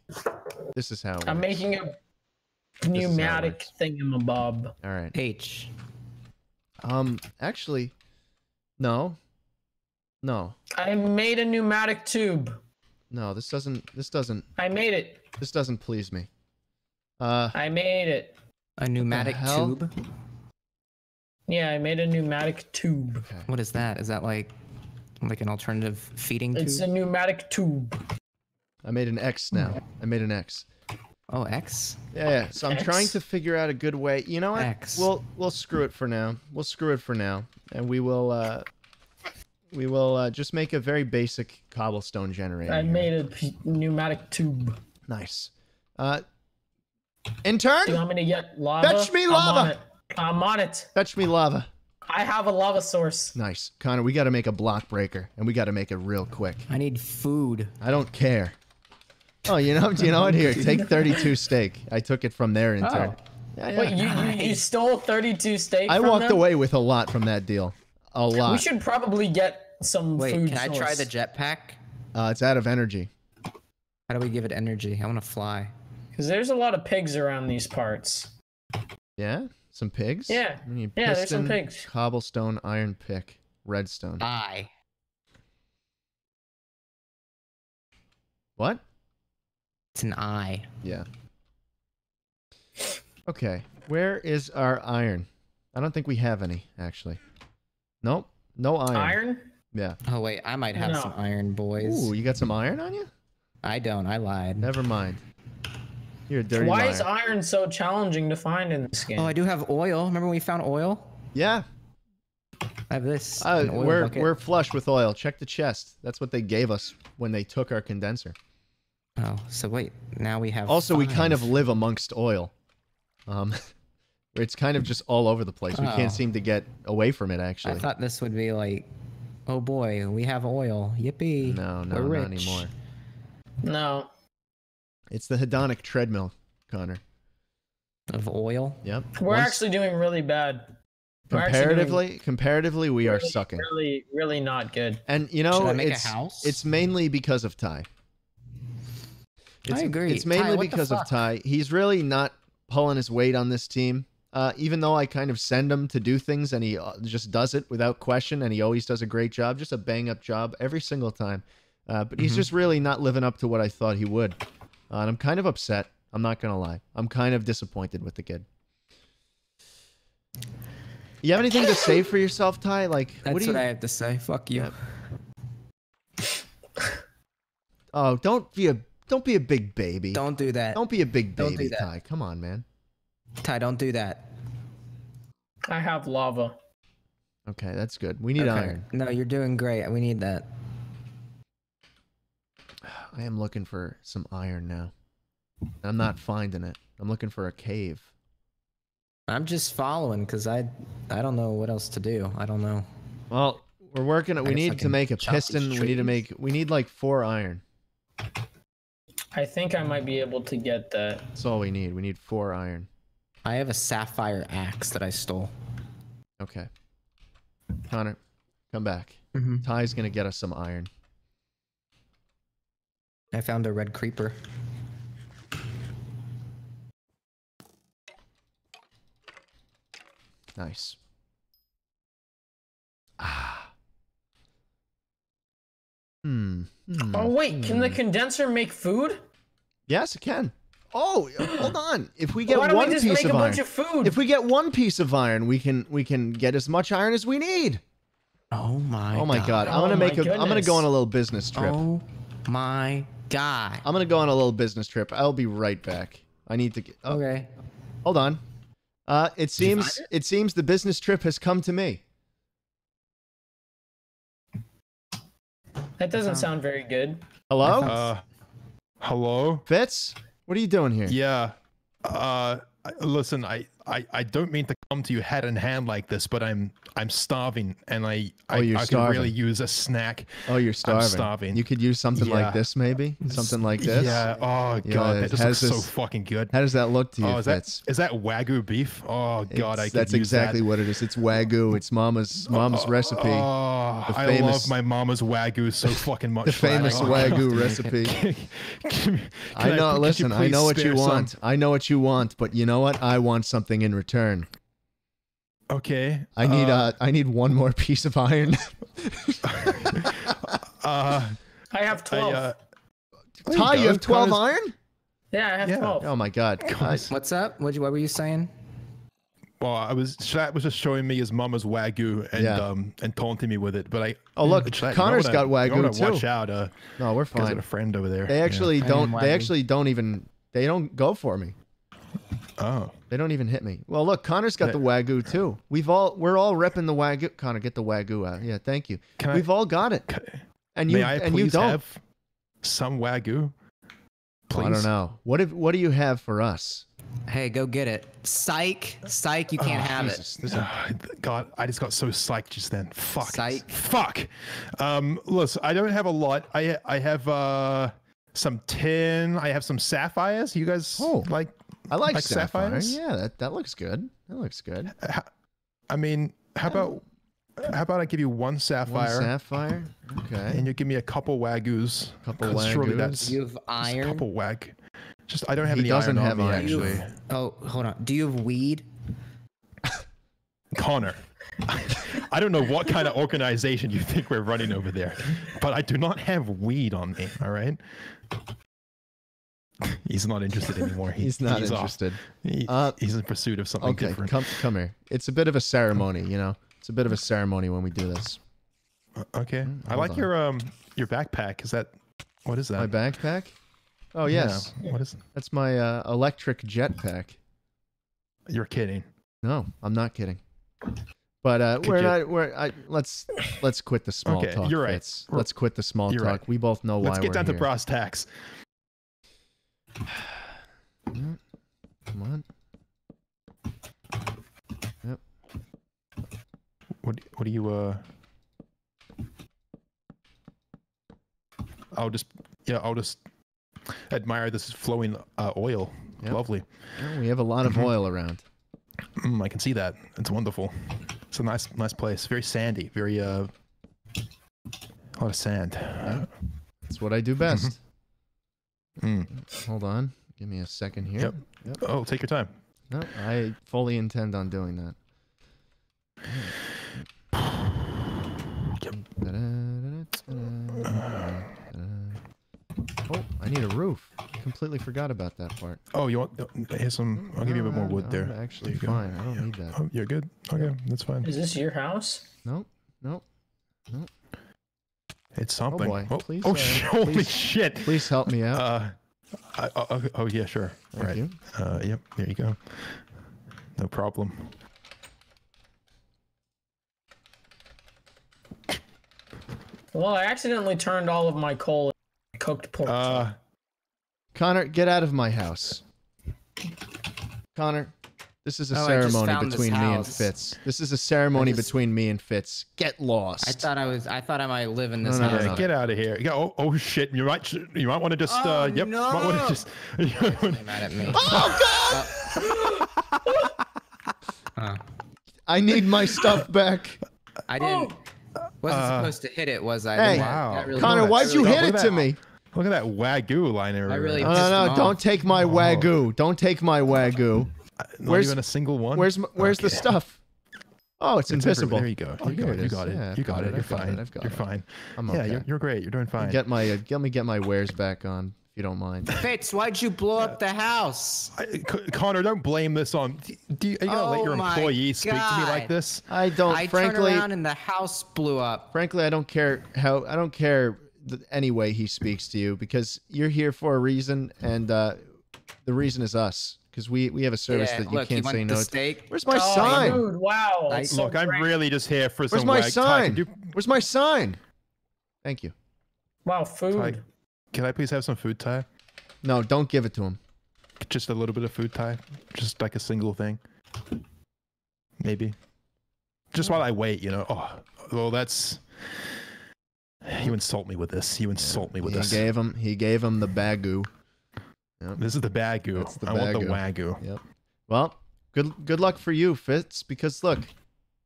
This is how. It I'm works. making a is how it pneumatic works. thingamabob. All right. H. Um. Actually, no. No. I made a pneumatic tube. No. This doesn't. This doesn't. I made it. This doesn't please me. Uh. I made it. A pneumatic hell? tube. Yeah, I made a pneumatic tube. Okay. What is that? Is that like, like an alternative feeding tube? It's a pneumatic tube. I made an X now. I made an X. Oh, X. Yeah, yeah. So I'm trying to figure out a good way. You know what? X. We'll we'll screw it for now. We'll screw it for now, and we will uh, we will uh, just make a very basic cobblestone generator. I here. made a p- pneumatic tube. nice. Uh, intern, Do you want me to get lava? Fetch me I'm lava! on it. I'm on it. fetch me lava. I have a lava source. Nice, Connor. We got to make a block breaker, and we got to make it real quick. I need food. I don't care. Oh, you know, you know what? Here, take 32 steak. I took it from there, intern. Oh. Yeah, yeah. Wait, you, you, you stole 32 steak I from walked them? away with a lot from that deal. A lot. We should probably get some Wait, food can I try the jetpack? Uh, it's out of energy. How do we give it energy? I want to fly. Because there's a lot of pigs around these parts. Yeah, some pigs. Yeah. We need Yeah, there's some pigs. Cobblestone, iron pick, redstone. I. what? It's an eye. Yeah. Okay, where is our iron? I don't think we have any actually. Nope, no iron. Iron? Yeah. Oh wait, I might have some iron, boys. Ooh, you got some iron on you? I don't. I lied. Never mind. You're a dirty Why liar. is iron so challenging to find in this game? Oh, I do have oil. Remember when we found oil? Yeah. I have this. Uh, we're bucket. we're flush with oil. Check the chest. That's what they gave us when they took our condenser. Oh, so wait. Now we have. Also, we kind of live amongst oil. Um, where it's kind of just all over the place. We Oh. can't seem to get away from it. Actually, I thought this would be like, oh boy, we have oil. Yippee. no, no, we're not rich. anymore. No. It's the hedonic treadmill, Connor. Of oil. Yep. We're Once- actually doing really bad. We're doing comparatively, comparatively, we are really, sucking. Really, really not good. And you know, I make a it's house? it's mainly because of Ty. It's, agree. It's mainly what the because of? Ty. He's really not pulling his weight on this team. Uh, even though I kind of send him to do things and he uh, just does it without question and he always does a great job, just a bang up job every single time. Uh, but he's Mm-hmm. Mhm. just really not living up to what I thought he would. Uh, and I'm kind of upset. I'm not going to lie. I'm kind of disappointed with the kid. You have anything to say for yourself, Ty? Like, That's what what, do you? I have to say. Fuck you. Oh, don't be a don't be a big baby. Don't do that. Don't be a big baby. Ty. Come on, man. Ty, don't do that. I have lava. Okay, that's good. We need Okay. iron. No, you're doing great. We need that. I am looking for some iron now. I'm not finding it. I'm looking for a cave. I'm just following because I, I don't know what else to do. I don't know. Well, we're working. it. We I guess I need to make a piston. We need to make. We need like four iron. I think I might be able to get that. That's all we need. We need four iron. I have a sapphire axe that I stole. Okay. Connor, come back. Mhm. Ty's gonna get us some iron. I found a red creeper. Nice. Ah. Hmm. hmm, Oh wait, can the hmm. condenser make food? Yes, it can. Oh, hold on. If we get Why don't we one just piece make of a iron, bunch of food? if we get one piece of iron, we can we can get as much iron as we need. Oh my. oh my god! I'm Oh gonna my make a. am gonna go on a little business trip. Oh my god. I'm gonna go on a little business trip. I'll be right back. I need to get. Oh, Okay. hold on. Uh, it seems find it? seems the business trip has come to me. That doesn't sound very good. Hello, Uh, hello. Fitz. What are you doing here? Yeah. Uh, listen, I, I, I don't mean to come to you hat in hand like this, but I'm I'm starving, and I oh, I, Oh, I could really use a snack. Oh, you're starving. starving. You could use something Yeah. like this, maybe. Something like this. Yeah. Oh Yeah, god, that just looks so this- fucking good. How does that look to you, Oh, is that is that wagyu beef? Oh god, It's- I that's exactly that. what it is. It's wagyu. It's mama's mama's oh, recipe. Oh, The I love my mama's wagyu so fucking much. the famous Oh, wagyu make recipe. Can I know. could listen, I know what you spare some? want. I know what you want, but you know what? I want something in return. Okay. I need uh, uh, I need one more piece of iron. uh, I have I, 12. uh, Ty, you go. have twelve Connor's- iron? yeah, I have yeah. 12. Oh my god. I- What's up? What, you, what were you saying? Well, I was Schlatt was just showing me his mama's wagyu and Yeah. um and taunting me with it, but I. Oh, look, Schlatt, Connor's you got know what I- you wagyu, what I Watch too. out, uh, no, we're because of fine. a friend over there. They actually I am don't. They wagyu. actually don't even. They don't go for me. Oh. They don't even hit me. Well, look, Connor's got the wagyu too. We've all we're all repping the wagyu. Connor, get the wagyu out. Yeah, thank you. Can We've all got it, Ca- and you May I and you don't. have some wagyu? Oh, I don't know. What if what do you have for us? Hey, go get it. Psych. Psych, you can't have it. Jesus, this is- Ah, God, I just got so psyched just then. Fuck. Psych. Fuck. Um, listen, I don't have a lot. I I have uh some tin. I have some sapphires. You guys Oh. like? I like, Like sapphire. sapphires? Yeah, that, that looks good. That looks good. I mean, how about how about I give you one sapphire? One sapphire sapphire. Okay. and you give me a couple wagyus? Couple 'cause surely wagyus. that's You have just a iron. couple wag. Just I don't have He any doesn't iron have on me iron. actually. Oh, hold on. Do you have weed? Connor. I don't know what kind of organization you think we're running over there, but I do not have weed on me. All right. He's not interested anymore. He- He's not off. interested. He- Uh, he's in pursuit of something Okay, different. come come here. It's a bit of a ceremony, you know. It's a bit of a ceremony when we do this. Okay. I like on. your um your backpack. Is that what is that? My backpack? Oh Yeah, yes, What is? that's my uh, electric jetpack. You're kidding. No, I'm not kidding. But uh, Could we're you- not. We're I, let's let's quit the small Okay, talk. you're right. Fitz. We're- Let's quit the small you're talk. right. We both know Let's why get we're down here. to brass tacks. Come on. Yep. What what do you uh? I'll just yeah I'll just admire this flowing uh, oil. Yep. Lovely. Yeah, we have a lot of Mhm. oil around. Mm, I can see that. It's wonderful. It's a nice nice place. Very sandy. Very uh. A lot of sand. That's what I do best. Mm. Mm. Hold on. Give me a second here. Yep. Yep. Oh, take your time. No, I fully intend on doing that. Oh, I need a roof. Completely forgot about that part. Oh, you want? Here's some. I'll give you a bit more wood I'm there. actually There you go. fine. I don't Yeah. need that. Oh, you're good. Okay, that's fine. Is this your house? Nope. Nope. Nope. It's something. boy, Oh, please, oh, uh, sh- holy please- shit. Please help me out. Uh, I, oh, oh, oh, yeah, sure. Thank right. you. Uh, yep. There you go. No problem. Well, I accidentally turned all of my coal into cooked pork. Uh, Connor, get out of my house. Connor, this is a Oh, ceremony between me and. Fitz. This is a ceremony just- between me and Fitz. Get lost. I thought I was. I thought I might live in this No, no, house. no, yeah, no. get out of here. Yeah, oh, oh shit. You might you might want to just Oh, uh yep. Might want no. to just mad at me. Oh Huh. I need my stuff back. I didn't. Wasn't Uh, supposed to hit it, was I? Hey, Wow. really- Connor, that why'd you really- hit it to me? Look at that wagyu line over I really- No, pissed no, no! Don't take my wagyu. Don't take my wagyu. Not where's- even a single one. Where's m- where's the stuff? Oh, it's, It's everywhere. invisible. There you go. Oh, you got it it. You got it. Yeah, you got got it, it. You're I've got it, fine. I've got You're it. fine. I'm Yeah, okay. you're, you're great. You're doing fine. Get my uh, let me get my wares back on if you don't mind. Fitz, why'd you blow up the house? I, C- Connor, don't blame this on. Do you, are you gonna let Oh your my employees speak to me like this? I don't. I frankly, turned around and the house blew up. frankly, I don't care how. I don't care th- any way he speaks to you because you're here for a reason, and uh, the reason is us because we we have a service yeah, that you look, can't you say no. the steak? Where's my Oh, sign? Dude, wow. I- so Look, I'm really just here for Where's some my wag- Ty, sign? Can, you, Where's my sign? Thank you. Wow, Ty, food. can I please have some food, Ty? No, don't give it to him. Just a little bit of food, Ty. Just like a single thing. Maybe. Just while I wait, you know. Oh, well, that's. You insult me with this. You insult me with he this. gave him. He gave him the bagu. Yep. This is the bagu. That's the I want the Wagyu. wagyu. Yep. Well, good good luck for you, Fitz, because look,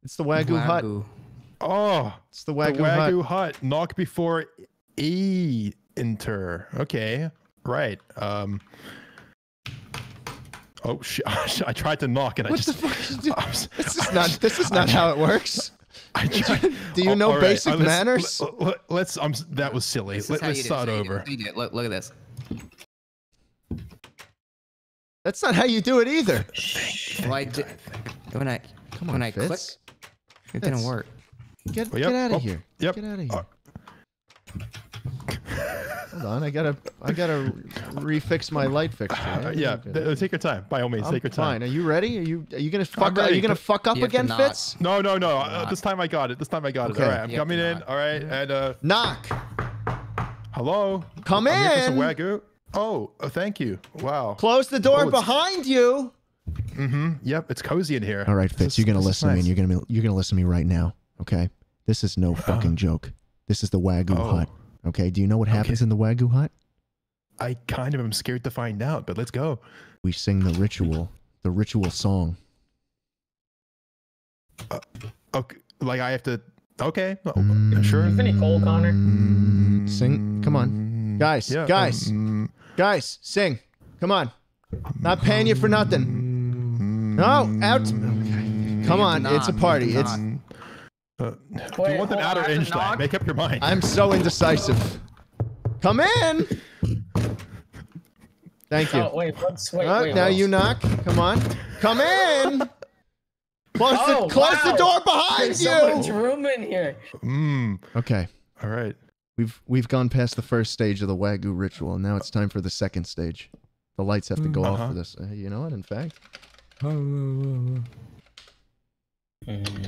it's the wagyu hut. Oh, It's the the wagyu, hut. wagyu hut. Knock before e enter. Okay, right. Um. Oh shit! I tried to knock and I What just. the fuck? Is you do- I was- This is not. This is not how it works. I tried, Do you Oh, know all right, basic uh, let's- manners? Let, us Um, that was silly. This Let, how us you do it, start this is how you do it, over. this is how you do it. Look, look at this. That's not how you do it either. Well, I did, when I Come on, when I Fitz. clicked, it didn't work. Get Oh, yep. get out Oh, of here. yep. Get out of here. Uh, Hold on, I gotta I gotta refix my light fixture. Uh, yeah, Okay. th- take your time. By all means, I'm take your time. fine. Are you ready? Are you are you gonna fuck? Are you gonna fuck up You again, knock. Fitz? No, no, no. Uh, this time I got it. This time I got Okay. it. All right, I'm coming in. All right, and uh, Knock. hello. Come I'm here for some in. wagyu. Oh, uh, thank you. Wow. Close the door Oh, behind you. Mm-hmm. Yep, it's cozy in here. All right, Fitz, is- you're gonna this is listen to me, and you're gonna be, you're gonna listen to me right now. Okay, this is no fucking joke. This is the wagyu Oh. hut. Okay, do you know what happens in the wagyu hut? I kind of am scared to find out, but let's go. We sing the ritual, the ritual song. Okay, like I have to. Okay, oh, Mm. sure. You have any coal, Connor? Mm, Sing, come on, guys, Yeah, guys, um, guys, sing. Come on, not paying you for nothing. No, out. Come on, it's a party. It's. Uh, do you want an hold on, out or have time? Make up your mind. I'm so indecisive. Come in. Thank you. Oh wait, what's wait Uh, wait? now what's- you knock. Come on. Come in. Close, Oh, the, close the door behind There's so much room in here. Mm. Okay. All right. We've we've gone past the first stage of the Wagyu ritual, and now it's time for the second stage. The lights have to go off Uh-huh. for this. Uh, you know what? In fact,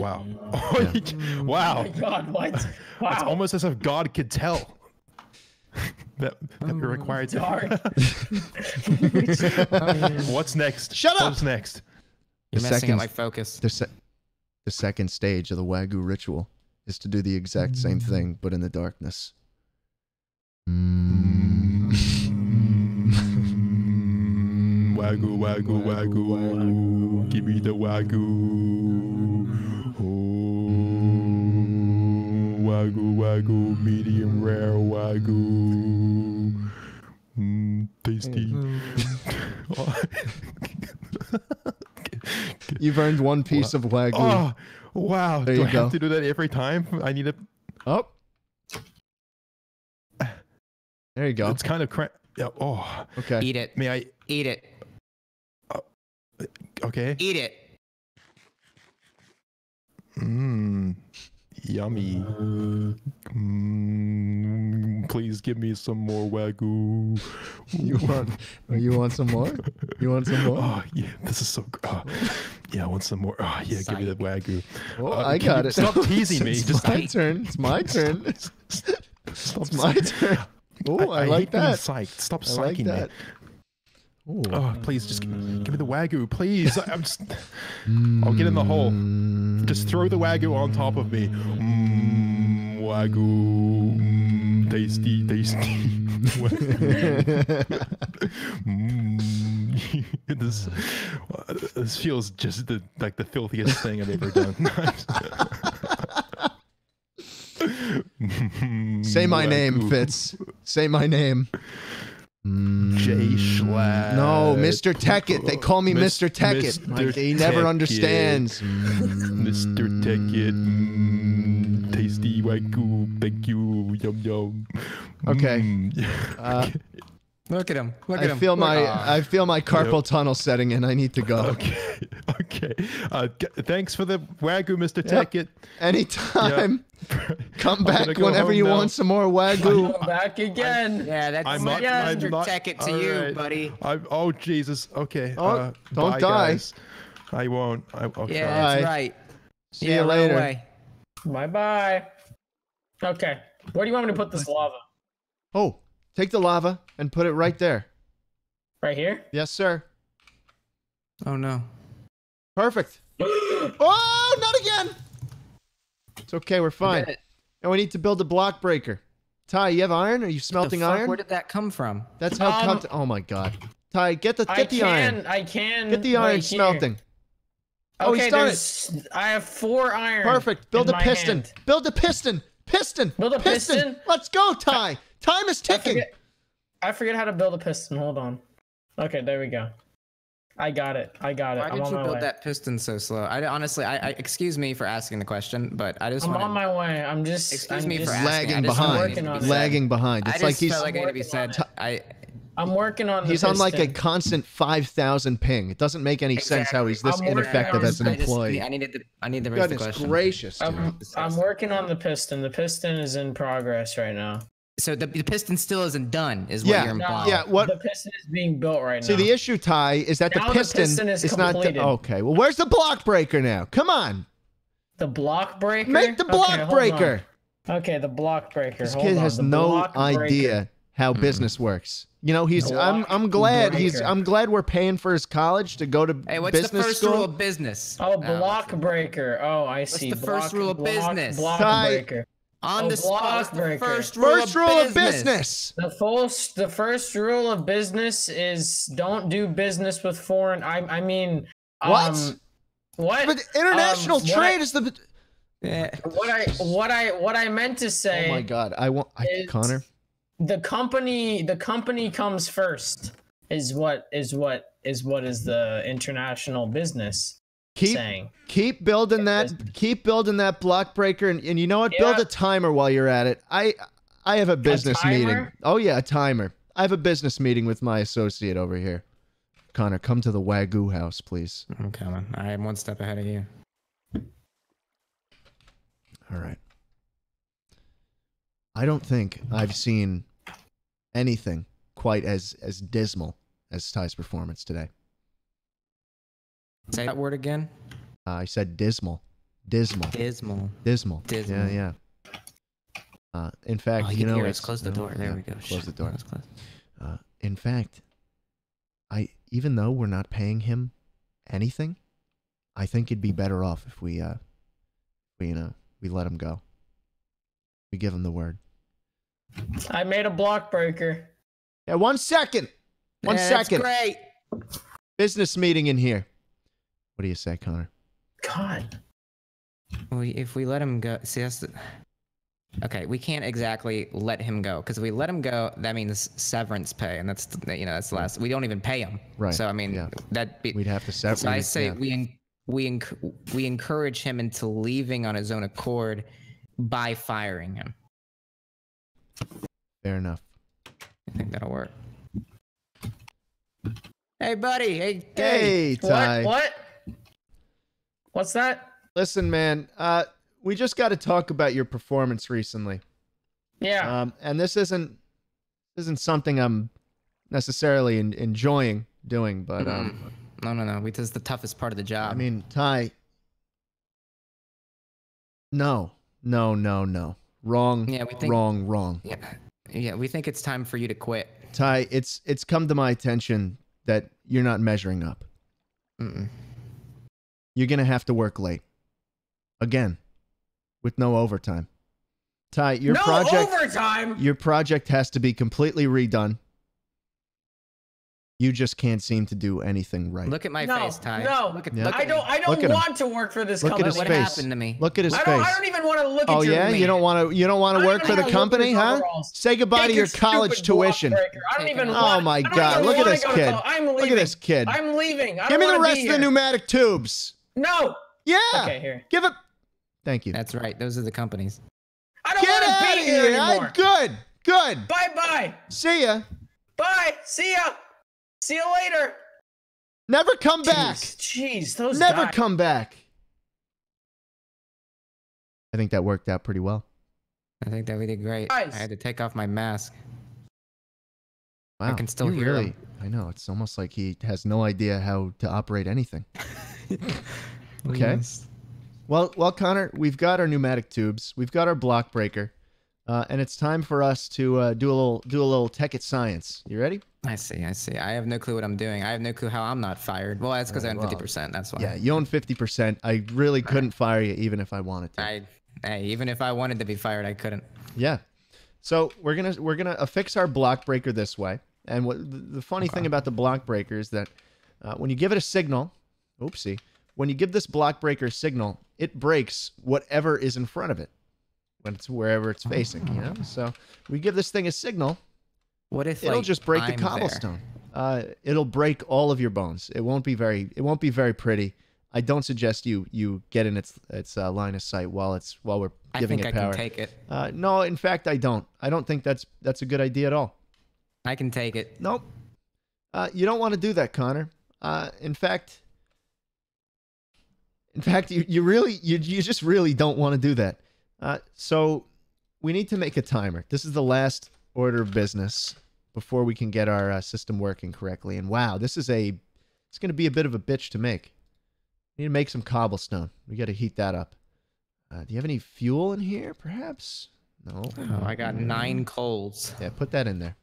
Wow. Yeah. wow. Oh my God, what? It's almost as if God could tell that, that we're required to. What's next? Shut up! What's next? You're The messing second- up my focus. the se- the second stage of the Wagyu ritual is to do the exact same thing, but in the darkness. Mm, Wagyu, wagyu, wagyu, wagyu. Give me the wagyu. Oh, wagyu, wagyu, medium rare wagyu. Mm, tasty. You've earned one piece of Wagyu. oh, wow. There Do you I have to do that every time? I need a. Oh. There you go. It's kind of cra- yeah, Oh, Okay. Eat it. may I? Eat it. Okay. Eat it. Mmm. Yummy. Mm, please give me some more wagyu. You want? You want some more? You want some more? Oh yeah, this is so. gr- Oh, yeah, I want some more. Oh yeah, give me the wagyu. Oh, Uh, I got it. Stop teasing me. It's Just my turn. It's my turn. Stop. It's my turn. Oh, I, like hate being that. Psyched. Stop I like psyching that. me. Oh, please, just give, give me the wagyu, please. I- I'm just. I'll get in the hole. Just throw the wagyu on top of me. Mmm, wagyu. Mm, tasty, tasty. mm, this, this feels just the, like the filthiest thing I've ever done. Say my name. Fitz. Say my name. Jay Schlatt. No, Mr. Tekkit. They call me Mr. Tekkit. Like, he never understands. Mr. Tekkit. Mm, tasty wagyu. Thank you. Yum yum. Okay. Mm. Uh, Look at him. Look at I him. feel Look- my Aw. I feel my carpal tunnel setting in. I need to go. Okay. Okay. Uh, g- thanks for the wagyu, Mr. Yep. Tekkit. Anytime. Come back go whenever you now. want some more wagyu. Come back again. Yeah, that's I'm my not. I'm Mr. not. Teck to all you, right. buddy. I'm, oh Jesus. Okay. Oh, uh, don't bye, die. Guys. I won't. I, okay. Yeah, that's Bye. right. See yeah, you later. away. Bye bye. Okay. Where do you want me to put this lava? Oh, take the lava and put it right there. Right here? Yes, sir. Oh no. Perfect. oh, not again. It's okay. We're fine. And we need to build a block breaker. Ty, you have iron? Are you smelting the fuck? iron? Where did that come from? That's how. Um, cut- oh my god. Ty, get the I get the can, iron. I can. Get the iron right here. smelting. Oh, he's Okay, done it. there's. I have four iron. Perfect. Build in a my piston. hand. Build a piston. Piston. Build a piston? Let's go, Ty. Time is I ticking. forget, I forget how to build a piston. Hold on. Okay, there we go. I got it. I got it. Why I'm did on you my build way. that piston so slow? I honestly, I, I excuse me for asking the question, but I just I'm want on my way. I'm just. Excuse I'm me for just, asking. I Lagging just felt like it behind. needed to be on said. Lagging behind. I It's just like he's felt like it needed to be working said. I I'm working on. The he's on like a constant five thousand ping. It doesn't make any sense how he's this I'm working ineffective on- as an I just, employee. I needed to. I need to raise the Goodness question. gracious. I'm, I'm working on the piston. The piston is in progress right now. So the, the piston still isn't done, is what Yeah, you're No, implying. Yeah, what- The piston is being built right See, now. the issue, Ty, is that Now the the piston, piston is is not. completed. okay, well, where's the block breaker now? Come on, The block breaker. make the Okay, block hold on. breaker. Okay, the block breaker. This Hold kid on, has the no idea breaker. how hmm. business works. You know, he's. I'm. I'm glad he's. I'm glad we're paying for his college to go to Hey, what's the business first school. rule of business? Oh, block breaker. Oh, I see. the first Block- rule of block- business? Block Ty- breaker. On the spot. The first rule First of rule of business? business. The first, the first rule of business is don't do business with foreign. I, I mean, What? Um, what? But international Um, trade I- is the. Yeah. what I, what I, what I meant to say. Oh my God! I want. I, is- Connor. the company the company comes first is what is what is what is the international business Keep saying keep building that. Keep building that block breaker, and, and you know what? Build a timer while you're at it. I I have a business meeting. Oh yeah, a timer. I have a business meeting with my associate over here. Connor, come to the Wagyu house, please. I'm coming. I am one step ahead of you. All right. I don't think I've seen anything quite as as dismal as Ty's performance today. Say that word again. Uh, I said dismal, dismal, Dismal. dismal. Dismal. Yeah, yeah. Uh, in fact, Oh, you you know, it's- us. Close the no, door. There yeah, we go. Close Shh, the door. close, close. Uh, in fact, I even though we're not paying him anything, I think it'd be better off if we, uh, we you know, we let him go. We give him the word. I made a block breaker. Yeah, one second. One Yeah, that's second. great. Business meeting in here. What do you say, Connor? God. We, if we let him go, see that's the. Okay, we can't exactly let him go because if we let him go, that means severance pay, and that's the- you know that's the last. We don't even pay him. Right, So I mean, yeah. that We'd have to separate. So I say yeah. we we enc- we encourage him into leaving on his own accord by firing him. Fair enough. I think that'll work. Hey, buddy. Hey, Hey, Ty. What? What? What's that? Listen, man. Uh, we just got to talk about your performance recently. Yeah. Um, and this isn't isn't something I'm necessarily en- enjoying doing, but um, No, no, no. We, this is the toughest part of the job. I mean, Ty. No, no, no, no. Wrong. Yeah, we think- wrong, wrong. yeah, yeah. We think it's time for you to quit. Ty, it's it's come to my attention that you're not measuring up. Mm-mm. You're gonna have to work late again, with no overtime. Ty, your no project overtime. your project has to be completely redone. You just can't seem to do anything right. Look at my no, face, Ty. no. Look at, Yeah. look I don't. I don't at him. want to work for this Look at company. his what face. happened to me? Look at his I face. don't. Oh, I don't even want to look oh at your Oh yeah, you don't want to you don't want to work for the wanna look at company, huh? overalls. Say goodbye Take to your your college tuition. breaker. I don't Take even it. Oh my God, look at this kid. I'm Look at leaving. this kid. I'm leaving. I Give me don't the wanna rest of the pneumatic tubes. No. Yeah. Okay, here. Give it. Thank you. That's right. Those are the companies. I don't Get want to be of here here. anymore. I- good. Good. Bye bye. See ya. Bye. See ya. See you later. Never come back. Jeez, Jeez, those Never guys. come back. I think that worked out pretty well. I think that we did great. Guys. I had to take off my mask. Wow. I can still you hear really, him. I know. It's almost like he has no idea how to operate anything. Okay. Yes. Well, well, Connor, we've got our pneumatic tubes, we've got our block breaker, uh, and it's time for us to uh, do a little do a little Tekkit science. You ready? I see. I see. I have no clue what I'm doing. I have no clue how I'm not fired. Well, that's because I Uh, own well, fifty percent. That's why. Yeah, you own fifty percent. I really couldn't fire you even if I wanted to. I. Hey, even if I wanted to be fired, I couldn't. Yeah. So we're gonna we're gonna affix our block breaker this way. And what the, the funny thing about the block breaker is that uh, when you give it a signal, oopsie, when you give this block breaker a signal, it breaks whatever is in front of it when it's wherever it's facing. You know. So we give this thing a signal, What if it'll like, just break I'm the cobblestone. Uh, it'll break all of your bones. It won't be very it won't be very pretty. I don't suggest you you get in its its uh, line of sight while it's while we're I giving think it I power. can take it. Uh, no, in fact, I don't. I don't think that's that's a good idea at all. I can take it. Nope. Uh, you don't want to do that, Connor. Uh, in fact, in fact, you, you really you you just really don't want to do that. Uh, so we need to make a timer. This is the last order of business before we can get our uh, system working correctly. And wow, this is a it's going to be a bit of a bitch to make. We need to make some cobblestone. We got to heat that up. Uh, do you have any fuel in here, perhaps? No. Oh, I got nine coals. Yeah, put that in there.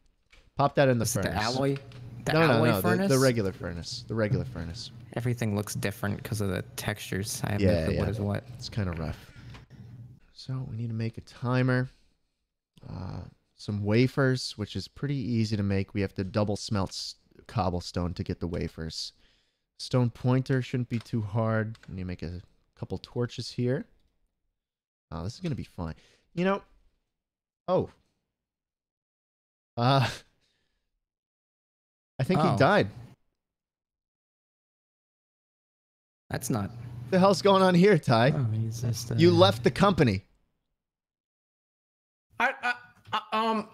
Pop that in the Is furnace. the alloy? The no, no, alloy no, the, furnace? the regular furnace. The regular furnace. Everything looks different because of the textures. I have Yeah, no clue yeah. what is what. It's kind of rough. So we need to make a timer. Uh, some wafers, which is pretty easy to make. We have to double smelt cobblestone to get the wafers. Stone pointer shouldn't be too hard. We need to make a couple torches here. Oh, this is gonna be fun. You know. Oh. Uh. I think Oh. he died. That's not. What the hell's going on here, Ty? Oh, he's just. Uh, You left the company. I, I, I um.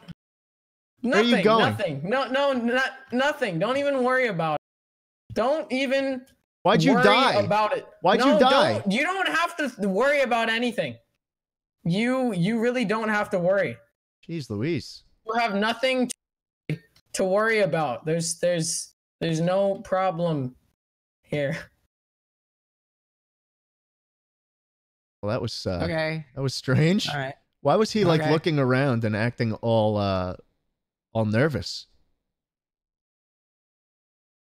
Where are Nothing. you going? Nothing. No, no, not nothing. Don't even worry about it. Don't even Why'd you worry die? about it. Why'd you die? Don't, you don't have to worry about anything. You you really don't have to worry. Jeez Louise. You have nothing to, to worry about. There's there's there's no problem here. Well, that was uh, Okay. that was strange. All right. Why was he like Okay. looking around and acting all uh all nervous?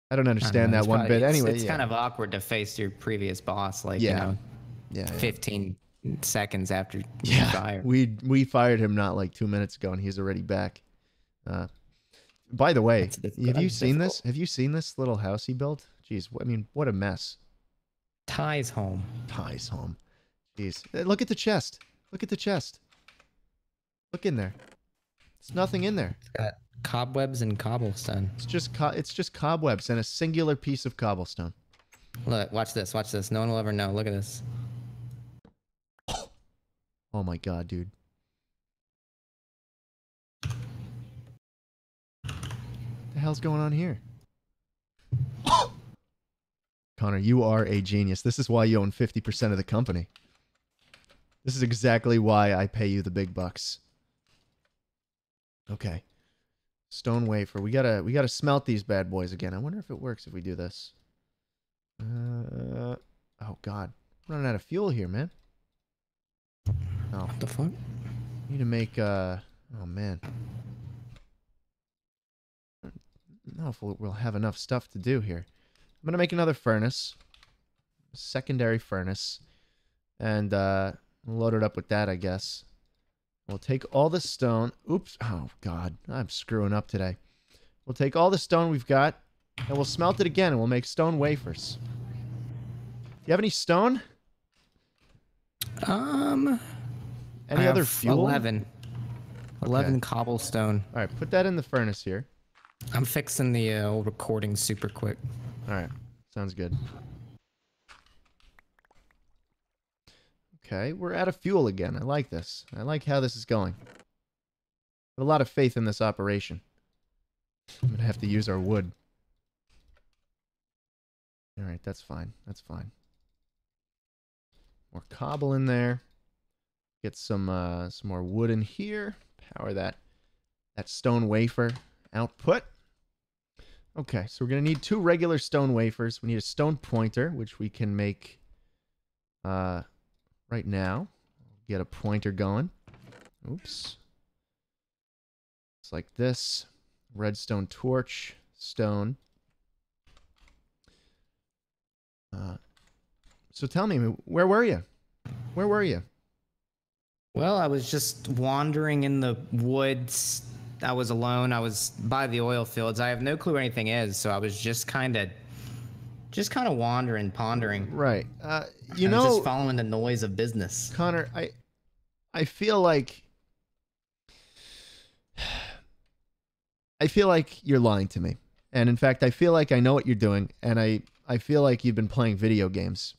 I don't I don't understand know, that one probably- bit. it's- Anyway, it's yeah. kind of awkward to face your previous boss, like Yeah. you know, yeah, yeah. 15 seconds after you Yeah, fire. we we fired him not like two minutes ago, and he's already back. Uh, by the way, have you that's seen this? Have you seen this little house he built? Jeez, I mean, what a mess. Ty's home. Ty's home. Jeez, Uh, look at the chest. Look at the chest. Look in there. There's nothing in there. It's got cobwebs and cobblestone. It's just co- it's just cobwebs and a singular piece of cobblestone. Look, watch this. Watch this. No one will ever know. Look at this. Oh my god, dude. The hell's going on here? Connor, you are a genius. This is why you own 50% of the company. This is exactly why I pay you the big bucks. Okay. Stone wafer. We gotta we gotta smelt these bad boys again. I wonder if it works if we do this. Uh, oh god. I'm running out of fuel here, man. Oh. What the fuck? Need to make uh oh man. I don't know if we'll, we'll have enough stuff to do here. I'm gonna make another furnace. Secondary furnace. And uh load it up with that, I guess. We'll take all the stone. Oops. Oh god. I'm screwing up today. We'll take all the stone we've got and we'll smelt it again and we'll make stone wafers. Do you have any stone? Um. Any I other fuel? 11. 11 cobblestone. All right, put that in the furnace here. I'm fixing the uh, recording super quick. All right, sounds good. Okay, we're out of fuel again. I like this. I like how this is going. I have a lot of faith in this operation. I'm gonna have to use our wood. All right, that's fine. That's fine. More cobble in there. Get some uh, some more wood in here. Power that that stone wafer output. Okay, so we're gonna need two regular stone wafers. We need a stone pointer, which we can make uh, right now. Get a pointer going. Oops. It's like this. Redstone torch, stone. Uh, so tell me, where were you? Where were you? Well, I was just wandering in the woods. I was alone. I was by the oil fields. I have no clue where anything is, so I was just kind of, just kind of wandering, pondering. Right. Uh, you know, just following the noise of business. Connor, I I feel like I feel like you're lying to me. And in fact, I feel like I know what you're doing and I I feel like you've been playing video games.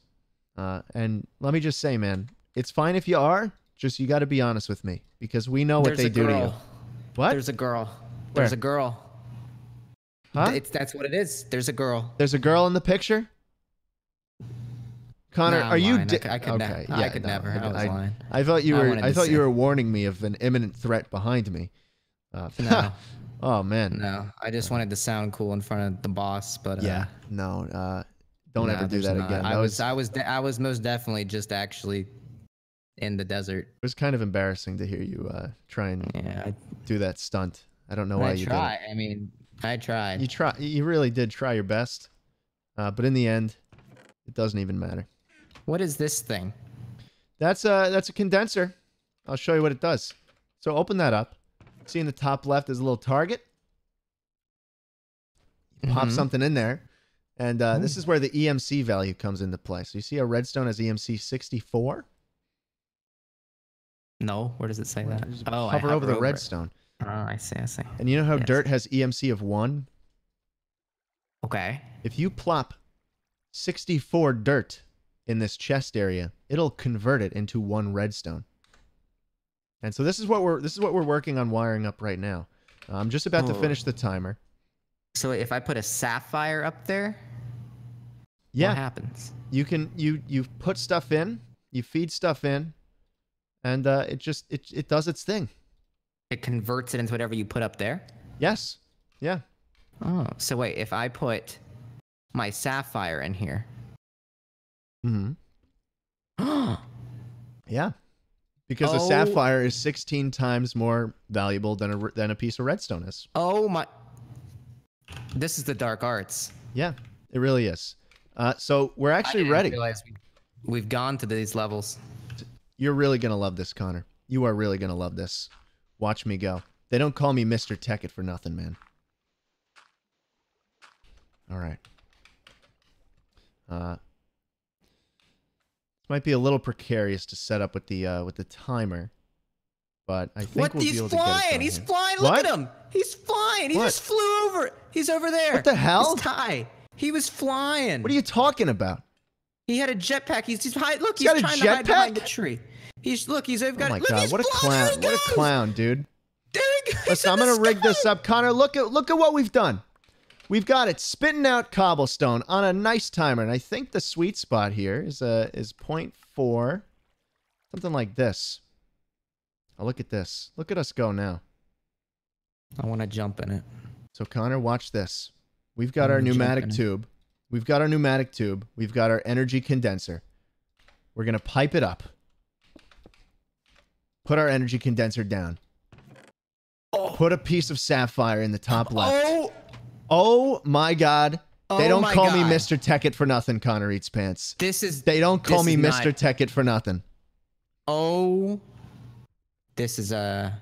Uh, and let me just say, man, it's fine if you are, just you got to be honest with me because we know what There's they do to you. What? There's a girl. There's Where? a girl. Huh? It's that's what it is. There's a girl. There's a girl in the picture? Connor, I'm are you. I I could okay, I could no, never. I was lying. I thought you were wanted I thought you were warning me of an imminent threat behind me. Uh, No. oh man. No, I just wanted to sound cool in front of the boss, but uh, Yeah. No. Uh, don't no, ever do that not. again. I That was, was, I was, I was most definitely just actually in the desert. it was kind of embarrassing to hear you uh, try and Yeah, I, do that stunt. I don't know why I you try. I mean, I tried. You try. You really did try your best, uh, but in the end, it doesn't even matter. What is this thing? That's a that's a condenser. I'll show you what it does. So open that up. See in the top left is a little target. Pop Mhm. something in there, and uh, this is where the EMC value comes into play. So you see a redstone has EMC 64. No, where does it say that? Oh, I hover over the it. redstone. Oh, I see. I see. And you know how Yes. dirt has EMC of one? Okay. If you plop 64 dirt in this chest area, it'll convert it into one redstone. And so this is what we're this is what we're working on wiring up right now. Uh, I'm just about to Oh. finish the timer. So if I put a sapphire up there, Yeah. what happens? You can you you put stuff in, you feed stuff in, and uh, it just it it does its thing. It converts it into whatever you put up there. Yes. Yeah. Oh, so wait, if I put my sapphire in here, hmm Yeah. Because a Oh. sapphire is 16 times more valuable than a than a piece of redstone is. oh my, this is the dark arts. Yeah, it really is. Uh, so we're actually ready. we- We've gone to these levels. You're really gonna love this, Connor. You are really gonna love this. Watch me go. They don't call me Mr. Tekkit for nothing, man. All right. Uh, this might be a little precarious to set up with the uh, with the timer, but I think What? we'll be He's able to get it flying! He's here. flying! What? Look at him! He's flying! He What? just flew over. He's over there. What the hell? It's Ty. He was flying. What are you talking about? He had a jetpack. He's just hide. Look, He's he's, trying to hide behind the tree. He's look. He's got. Oh my look, god, he's what a clown! What a clown, dude. There he goes. Listen, I'm gonna rig this up, Connor. Look at look at what we've done. We've got it spitting out cobblestone on a nice timer, and I think the sweet spot here is uh is 0.4, something like this. Oh, look at this. Look at us go now. I want to jump in it. So Connor, watch this. We've got I'm our pneumatic in it. tube. We've got our pneumatic tube. We've got our energy condenser. We're gonna pipe it up. Put our energy condenser down. Put a piece of sapphire in the top oh. left. Oh, Oh my god. They Oh don't call me Mr. Tekkit for nothing, Connor Eats Pants. this is. They don't call me Mr. not- Tech for nothing. Oh, this is a.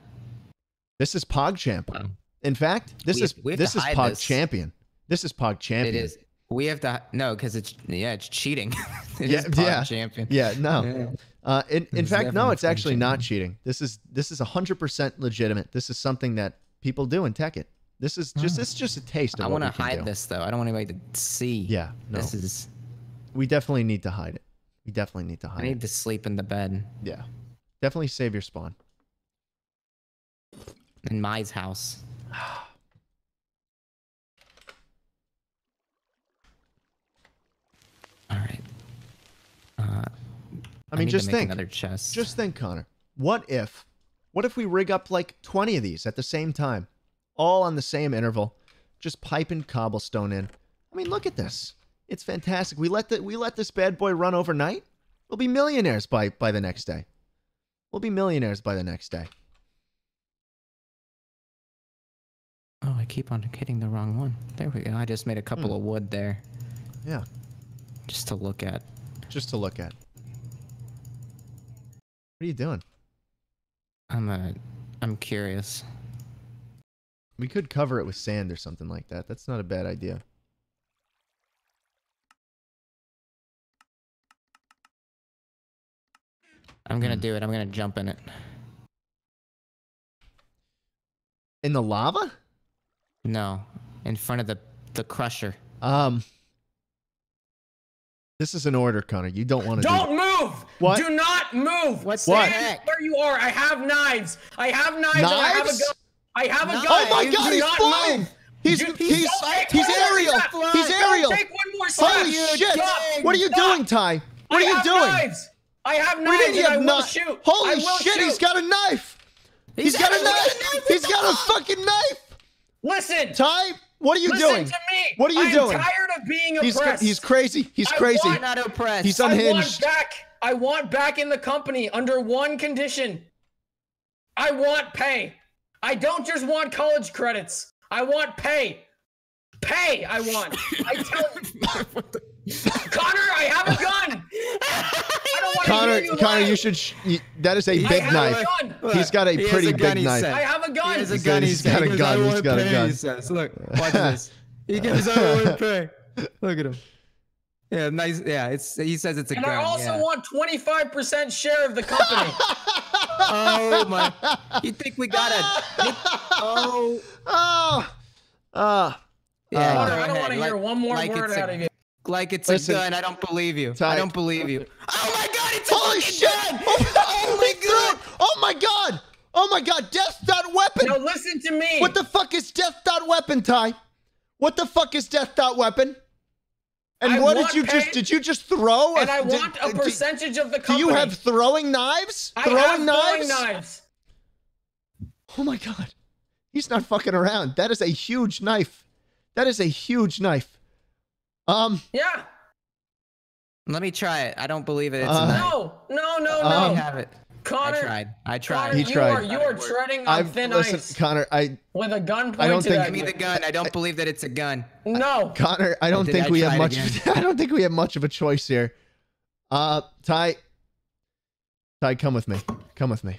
This is PogChamp. Wow. In fact, this We is we this is Pog this. Champion. This is Pog Champion. It is. We have to no, because it's yeah, it's cheating. It Yeah, yeah. champion. Yeah, no. Yeah. Uh, in in fact, no, it's actually Pog not cheating. This is this is hundred percent legitimate. This is something that people do in Tekkit. This is just this is just a taste of I want to hide do. this though. I don't want anybody to see. Yeah, no. This is. We definitely need to hide it. We definitely need to hide. I need it. to sleep in the bed Yeah. Definitely save your spawn. in Mai's house. All right. Uh, I mean, need just think. another chest. Just think, Connor. What if, what if we rig up like 20 of these at the same time, all on the same interval, just piping cobblestone in? I mean, look at this. It's fantastic. We let the we let this bad boy run overnight. We'll be millionaires by by the next day. We'll be millionaires by the next day. Oh, I keep on hitting the wrong one. There we go. I just made a couple Hmm. of wood there, Yeah, just to look at. just to look at. What are you doing? I'm uh, I'm curious. We could cover it with sand or something like that. That's not a bad idea. I'm gonna Hmm. do it. I'm gonna jump in it. In the lava? No, in front of the the crusher. Um. This is an order, Connor. You don't want to do Don't move! What? Do not move! What's What? the Stand heck? where you are. I have knives. I have knives. and I have a Knives? gun. I have a Knives? gun. Oh my Do God, he's flying! move. He's Do- he's don't he's one aerial. He's aerial. take one more step. Holy shit! Stop. What are you Stop. doing, Ty? What are you doing? Knives. I have We knives didn't and I have will knife. shoot. Holy shit! shoot. He's got a knife. he's got a knife. He's got a fucking knife. Listen. Ty, what are you listen doing? to me. What are you doing? I am tired of being He's oppressed. he's crazy. He's I crazy. want- Not oppressed. He's unhinged. I want back. I want back in the company under one condition. I want pay. I don't just want college credits. I want pay. Pay. I want. I tell you. Connor, I have a gun. I don't want to Connor, you Connor, you should. Sh- you, that is a I big have knife. A. He's got a He pretty a big he knife. said. I have a gun. He has a He gun. He he's said. got a gun, "I he's want got a gun. He says, "Look, watch this." He gives I want pay. Look at him. Yeah, nice. Yeah, it's. He says it's a and gun. I also yeah. want 25% share of the company. Oh my! You think we got it? Oh. Oh. Uh, Yeah, Uh, Connor, I don't want to Like- hear one more like word out of you. Like it's Listen, a gun. I don't believe you. Ty- I don't believe you. Oh my god! It's Holy fucking shit! gun! Oh, Oh my god! Oh my god! Oh my god, death dot weapon! No, listen to me. What the fuck is death dot weapon, Ty? What the fuck is death dot weapon? And I what did you just did you just throw? And I did- want a do- percentage of the company. Do you have throwing knives? I throwing have knives? throwing knives. Oh my god. He's not fucking around. That is a huge knife. That is a huge knife. Um Yeah. Let me try it. I don't believe it. It's Uh, a knife. No, no, no, Um, Let no. me have it. Connor, I tried. I tried. Connor, He you tried. are you are treading on I've thin listen, ice Connor, I with a gun pointed I don't think- at Give me the gun. I don't believe that it's a gun. No. Connor, I don't think I we have much again? I don't think we have much of a choice here. Uh Ty Ty, come with me. Come with me.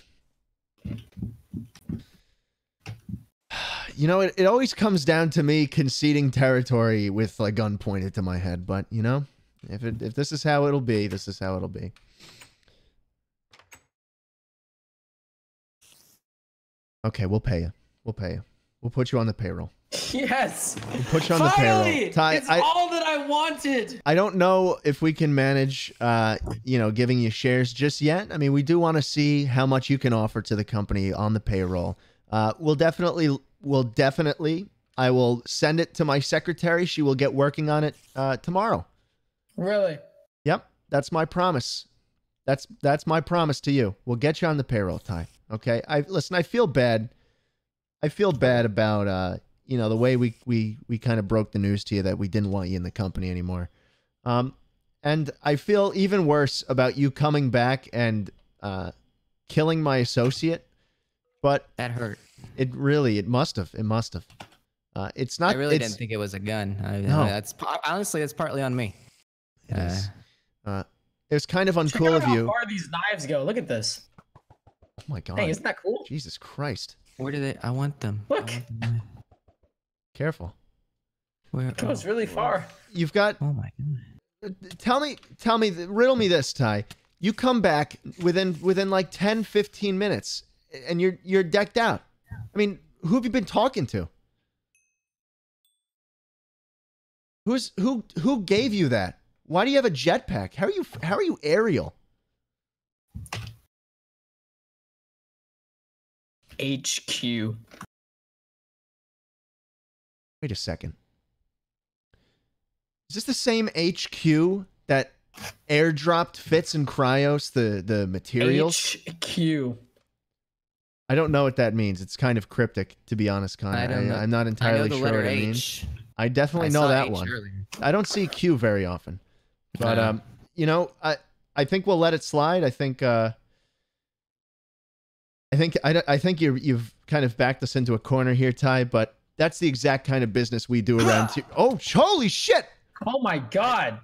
You know, it, it always comes down to me conceding territory with a gun pointed to my head, but you know, if it if this is how it'll be, this is how it'll be. Okay, we'll pay you. We'll pay you. We'll put you on the payroll. Yes. We'll put you on the payroll. Finally! Ty, it's I, all that I wanted. I don't know if we can manage, uh, you know, giving you shares just yet. I mean, we do want to see how much you can offer to the company on the payroll. Uh, we'll definitely, we'll definitely, I will send it to my secretary. She will get working on it uh, tomorrow. Really? Yep, that's my promise. That's that's my promise to you. We'll get you on the payroll, Ty. Okay. I listen. I feel bad. I feel bad about uh, you know, the way we we we kind of broke the news to you that we didn't want you in the company anymore. Um, and I feel even worse about you coming back and uh, killing my associate. But That hurt. It really, it must have. It must have. Uh, it's not. I really it's, didn't think it was a gun. I, No. That's honestly, that's partly on me. It Uh, is. Uh, it was kind of Check uncool out of how you. far these knives go. Look at this. Oh my god. Hey, isn't that cool? Jesus Christ. Where do they? I want them. Look. want them. Careful. Where? It goes oh, really far. You've got oh my god. tell me tell me riddle me this ty you come back within within like 10 15 minutes and you're you're decked out i mean who have you been talking to? Who's who who gave you that? Why do you have a jetpack? How are you how are you aerial? HQ. wait a second. Is this the same hq that airdropped fitz and cryos the the materials? HQ. I don't know what that means. It's kind of cryptic, to be honest, Connor. I don't know. am not I know entirely the sure letter what it means. H. I definitely I know saw that H one. earlier. I don't see Q very often, but Uh. um, you know, I I think we'll let it slide. I think uh, I think I, I think you you've kind of backed us into a corner here, Ty. But that's the exact kind of business we do around here. Oh, holy shit! Oh my god.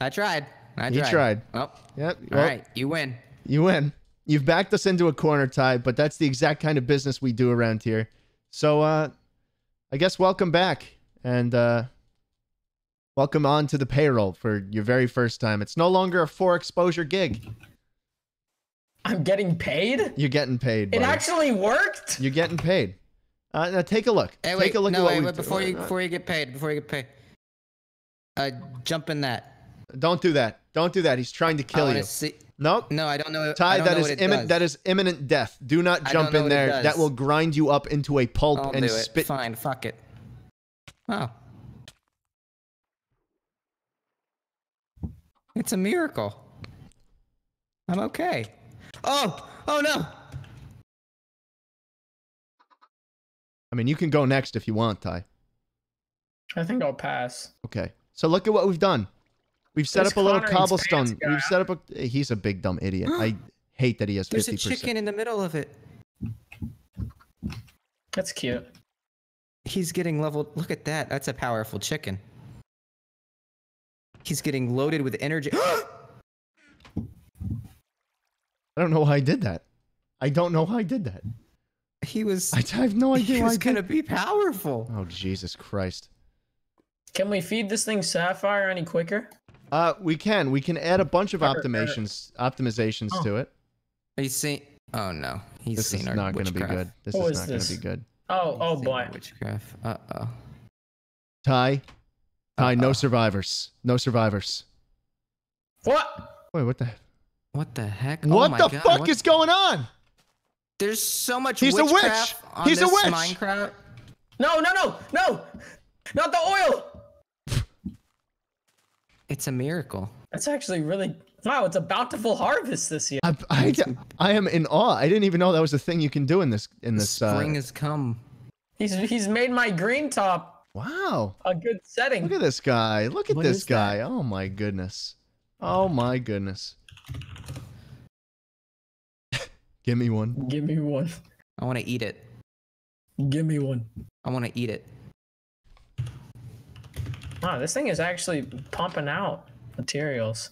I tried. I He tried. tried. Oh, Yep. all well, right. You win. You win. You've backed us into a corner, Ty, but that's the exact kind of business we do around here. So, uh, I guess welcome back and uh, welcome on to the payroll for your very first time. It's no longer a four exposure gig. I'm getting paid? You're getting paid. It actually worked? You're getting paid. Uh, now take a look. Hey, take wait. a look no, at what wait, wait. Before done. you before you get paid. Before you get paid. Uh, jump in that. Don't do that. Don't do that. He's trying to kill wanna you. See... Nope. No, I don't know. Ty, don't that know is what it imminent. does. That is imminent death. Do not jump in there. That will grind you up into a pulp I'll and do spit. Fine. Fuck it. Oh. It's a miracle. I'm okay. Oh, oh no. I mean, you can go next if you want, Ty. I think I'll pass. Okay. So look at what we've done. We've set This up a little Connor cobblestone. pants guy. We've set up a. He's a big dumb idiot. I hate that he has There's a fifty chicken percent. in the middle of it. That's cute. He's getting leveled. Look at that. That's a powerful chicken. He's getting loaded with energy. I don't know why I did that. I don't know why I did that. he was. I, I have no idea he why I was did. gonna be powerful. Oh Jesus Christ. Can we feed this thing sapphire any quicker? Uh, we can. We can add a bunch of Or- or- optimizations, optimizations Oh. to it. He's seen. Oh no, he's This seen is our not going to be good. This What is is not going to be good. Oh, oh He's seen boy. Witchcraft. Uh oh. Ty, Ty, no Uh-oh. survivors. No survivors. What? Wait, what the? What the heck? What oh my the God, fuck what- is going on? There's so much He's a witch! witchcraft on He's a this witch! Minecraft. No, no, no, no! Not the oil! It's a miracle. That's actually really wow. It's a bountiful harvest this year. I, I, I am in awe. I didn't even know that was a thing you can do in this in this. Spring Uh, has come. He's he's made my green top wow! a good setting. Look at this guy. Look at What this is that? guy. Oh my goodness. Oh my goodness. Give me one. Give me one. I want to eat it. Give me one. I want to eat it. Wow, this thing is actually pumping out materials.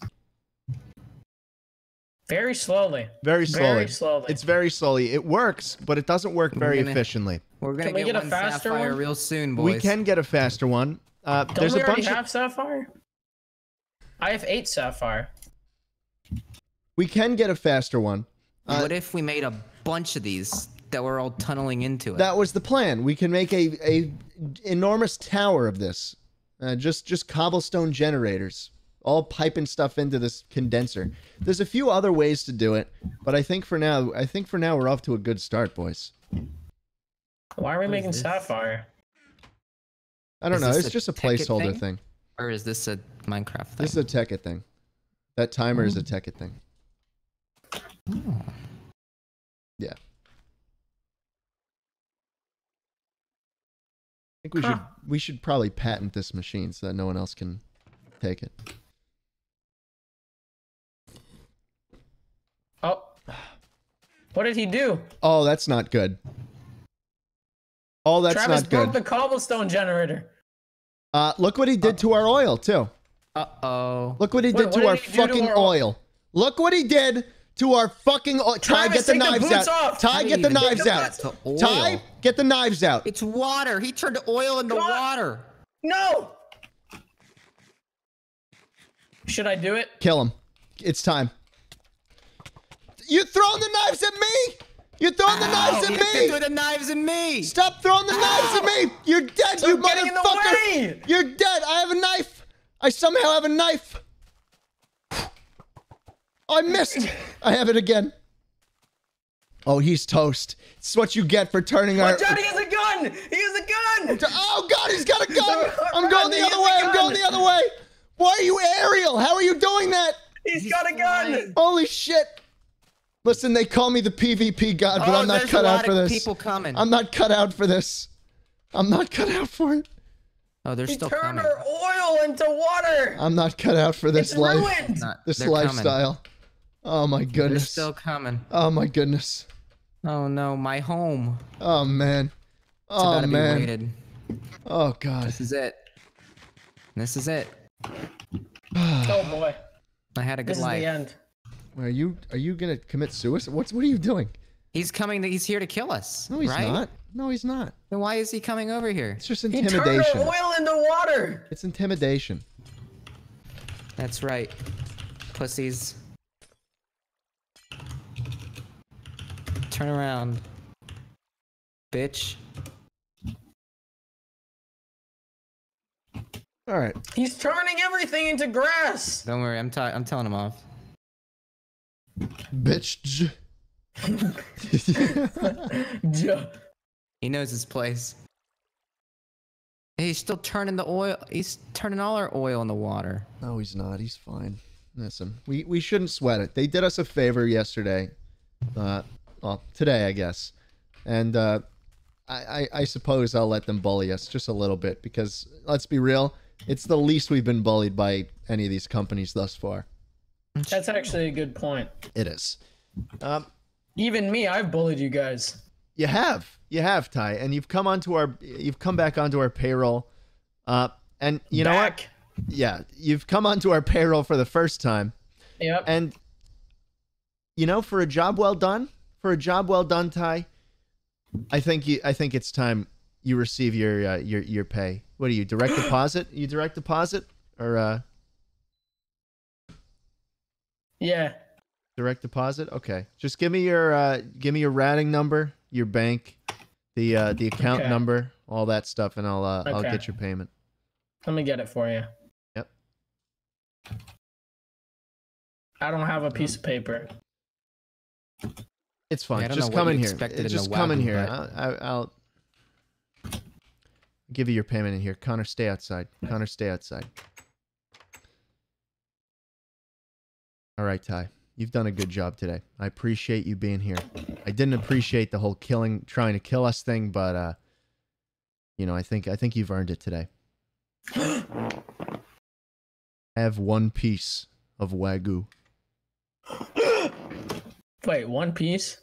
Very slowly. Very slowly. Very slowly. It's very slowly. It works, but it doesn't work very gonna- efficiently. We're gonna Can we get, get a one faster sapphire one? real soon, boys. We can get a faster one. Uh, Don't there's we a already bunch. Of, have sapphire? I have eight sapphire. we can get a faster one. Uh, what if we made a bunch of these that were all tunneling into it? That was the plan. We can make a, a enormous tower of this. Uh, just just cobblestone generators, all piping stuff into this condenser. There's a few other ways to do it, but I think for now, I think for now we're off to a good start, boys. Why are we What is making sapphire? I don't Is know. It's just a placeholder thing? thing. or is this a Minecraft thing? This is a Tekkit thing. That timer is a Tekkit thing. Oh. Yeah. I think we should Huh. We should probably patent this machine so that no one else can take it. Oh. What did he do? Oh, that's not good. Oh, that's Travis not broke the cobblestone generator. Uh, look what he did to our oil too. Uh oh. Look what he Wait, did what to did our he do to fucking our oil? oil. Look what he did to our fucking oil. Ty, Travis, get the take the knives out. off. Ty, get the knives out. Ty, get the knives out. It's water. He turned oil into Come on. water. No. Should I do it? Kill him. It's time. You're throwing the knives at me. You're throwing the knives Ow, at you me. threw the knives at me. Stop throwing the knives at me! You're dead, you Stop getting in the motherfucker! You're dead! I have a knife! I somehow have a knife! I missed! I have it again. Oh, he's toast. It's what you get for turning our. Watch out! He has a gun. He has a gun. Oh, oh God, he's got a gun! I'm Run, going the other way. I'm going the other way. Why are you aerial? How are you doing that? He's got a gun. Holy shit! Listen, they call me the PvP god, but oh, I'm not there's cut a out lot for of this. people coming. I'm not cut out for this. I'm not cut out for it. oh, they're He still turned coming. our oil into water. I'm not cut out for this It's life. ruined. Not- This they're coming. Lifestyle. Oh my goodness. They're still coming. Oh my goodness. Oh no, my home. Oh man. It's Oh about to be man. raided. Oh god. This is it. This is it. Oh boy. I had a good This is life. the end. Are you are you gonna commit suicide? What's what are you doing? He's coming. He's here to kill us. No, he's right? not. No, he's not. Then why is he coming over here? It's just He turned intimidation. our oil into water. It's intimidation. That's right. Pussies. Turn around. Bitch. All right. He's turning everything into grass. Don't worry, I'm t- I'm telling him off. Bitch. He knows his place. He's still turning the oil. He's turning all our oil in the water. no, he's not. He's fine. Listen, we we shouldn't sweat it. They did us a favor yesterday. Uh, well, today I guess, and uh, I, I I suppose I'll let them bully us just a little bit because let's be real, it's the least we've been bullied by any of these companies thus far. That's actually a good point. It is. Um, Even me, I've bullied you guys. You have, you have, Ty, and you've come onto our, you've come back onto our payroll, uh, and you know what? Yeah, you've come onto our payroll for the first time, Yep. and you know, for a job well done, for a job well done, Ty, I think you, I think it's time you receive your, uh, your, your pay. What are you, direct deposit? You direct deposit or uh, yeah. direct deposit? Okay, just give me your, uh, give me your routing number, your bank, the, uh, the account Okay. number, all that stuff, and I'll, uh, I'll get your payment. Let me get it for you. Yep. I don't have a piece of paper. It's fine. Yeah, just come in here. expected Just the come in here. but- I'll, I'll give you your payment in here. Connor, stay outside. Connor, stay outside. All right, Ty. You've done a good job today. I appreciate you being here. I didn't appreciate the whole killing, trying to kill us thing, but uh, you know, I think I think you've earned it today. Have one piece of wagyu. Wait, one piece?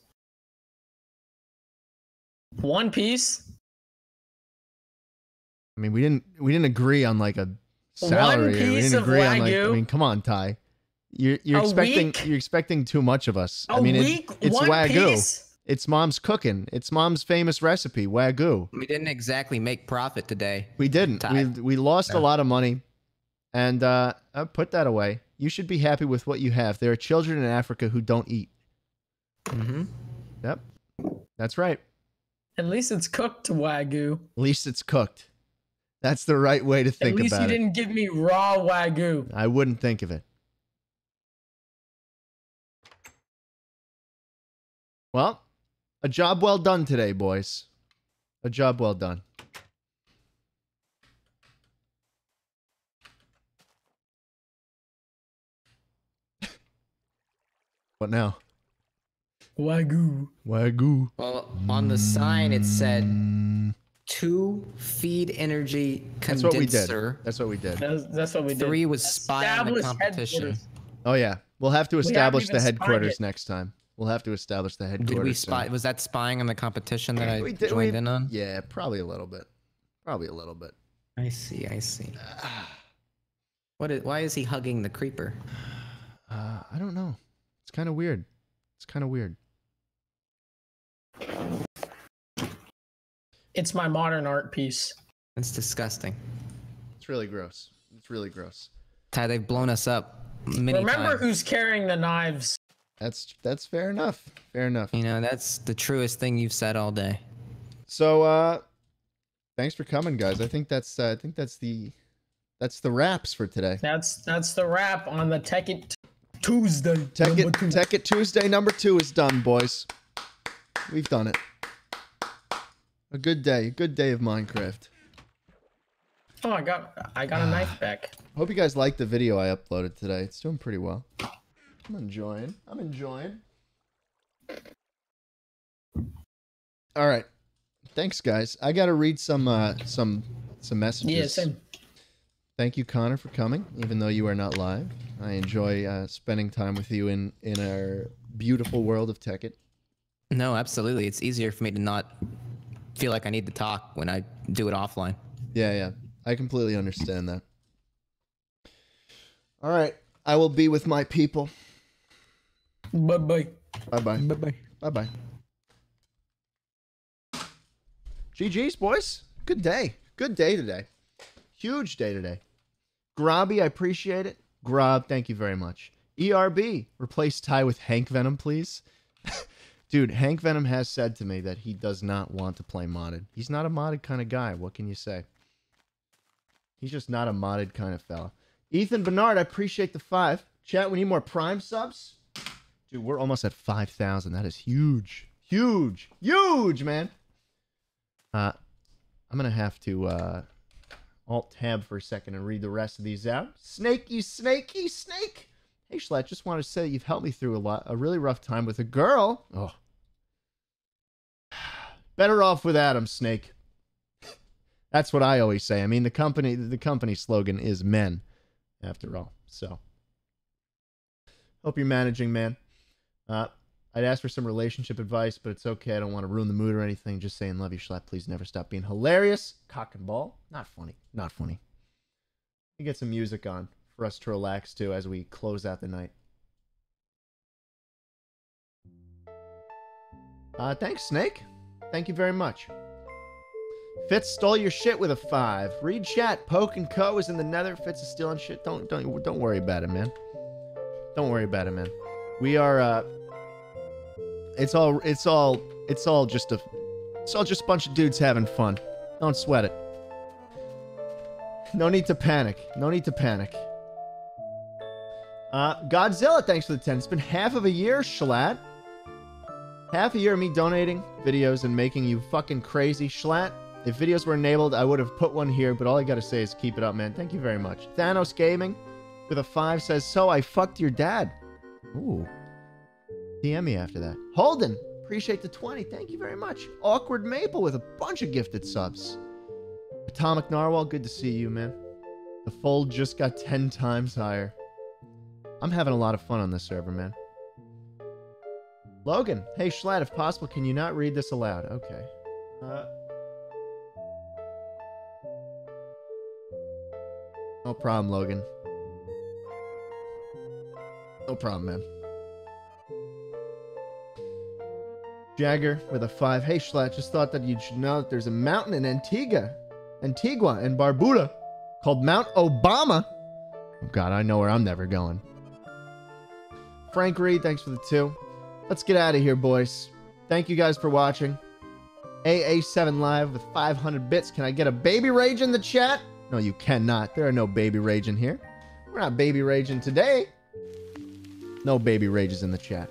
One piece? I mean, we didn't we didn't agree on like a salary. or we piece didn't of agree on like. I mean, come on, Ty. You're you're A expecting week? you're expecting too much of us. I A mean, it- it's One wagyu. piece? It's mom's cooking. It's mom's famous recipe, wagyu. We didn't exactly make profit today. We didn't. We Ty. we lost a lot of money, and uh, uh, put that away. You should be happy with what you have. There are children in Africa who don't eat. Mm-hmm. Yep, that's right. At least it's cooked wagyu. At least it's cooked. That's the right way to think about it. At least you didn't give me raw wagyu. I wouldn't think of it. Well, a job well done today, boys. A job well done. what now? Wagyu. Wagyu. Well, on the sign it said Mm, two feed energy That's what we did. condenser. That's what we did. That's, that's what we did. Three was spy on the competition. Oh yeah, we'll have to establish the headquarters next time. We'll have to establish the headquarters. Did we soon. spy? Was that spying on the competition that I did- joined we- in on? Yeah, probably a little bit. Probably a little bit. I see. I see. What is? Why is he hugging the creeper? Uh, I don't know. It's kind of weird. It's kind of weird. It's my modern art piece. That's disgusting. It's really gross. It's really gross. Ty, they've blown us up many Remember times. who's carrying the knives. That's that's fair enough. Fair enough. You know, that's the truest thing you've said all day. So, uh, thanks for coming, guys. I think that's uh, I think that's the that's the wraps for today. That's that's the wrap on the Tekkit Tuesday. Tekkit. Tech it Tuesday number two is done, boys. We've done it. A good day. A good day of Minecraft. Oh, I got I got a knife back. Hope you guys liked the video I uploaded today. It's doing pretty well. I'm enjoying. I'm enjoying. All right. Thanks, guys. I gotta read some uh some some messages. Yeah, same. Thank you, Connor, for coming, even though you are not live. I enjoy uh, spending time with you in in our beautiful world of Tekkit. No, absolutely. It's easier for me to not feel like I need to talk when I do it offline. Yeah, yeah. I completely understand that. All right. I will be with my people. Bye bye. Bye bye. Bye bye. Bye bye. GG's, boys. Good day. Good day today. Huge day today. Grobby, I appreciate it. Grob, thank you very much. ERB, replace Ty with Hank Venom, please. Dude, Hank Venom has said to me that he does not want to play modded. He's not a modded kind of guy. What can you say? He's just not a modded kind of fella. Ethan Bernard, I appreciate the five. Chat, we need more Prime subs. Dude, we're almost at 5,000. That is huge. Huge. Huge, man. Uh, I'm going to have to uh, alt tab for a second and read the rest of these out. Snakey, snaky, snake. Hey, Schlatt, just want to say you've helped me through a lot, a really rough time with a girl. Oh. Better off with Adam, Snake. That's what I always say. I mean, the company, the company slogan is men, after all. So, hope you're managing, man. Uh, I'd ask for some relationship advice, but it's okay. I don't want to ruin the mood or anything. Just saying, love you, Schlatt. Please never stop being hilarious. Cock and ball. Not funny. Not funny. We get some music on for us to relax to as we close out the night. Uh, thanks, Snake. Thank you very much. Fitz stole your shit with a five. Read chat. Poke and Co is in the nether. Fitz is stealing shit. Don't don't don't worry about it, man. Don't worry about it, man. We are uh it's all it's all it's all just a it's all just a bunch of dudes having fun. Don't sweat it. No need to panic. No need to panic. Uh Godzilla, thanks for the 10. It's been half of a year, Schlatt. Half a year of me donating videos and making you fucking crazy. Schlatt, if videos were enabled, I would have put one here, but all I gotta say is keep it up, man. Thank you very much. Thanos Gaming with a five says, So I fucked your dad. Ooh. DM me after that. Holden, appreciate the 20. Thank you very much. Awkward Maple with a bunch of gifted subs. Atomic Narwhal, good to see you, man. The fold just got 10 times higher. I'm having a lot of fun on this server, man. Logan, hey Schlatt, if possible, can you not read this aloud? Okay. Uh, no problem, Logan. No problem, man. Jagger with a five. Hey Schlatt, just thought that you should know that there's a mountain in Antigua, Antigua and Barbuda called Mount Obama. Oh God, I know where I'm never going. Frank Reed, thanks for the two. Let's get out of here, boys. Thank you guys for watching. AA7 Live with 500 bits. Can I get a baby rage in the chat? No, you cannot. There are no baby rage in here. We're not baby raging today. No baby rages in the chat.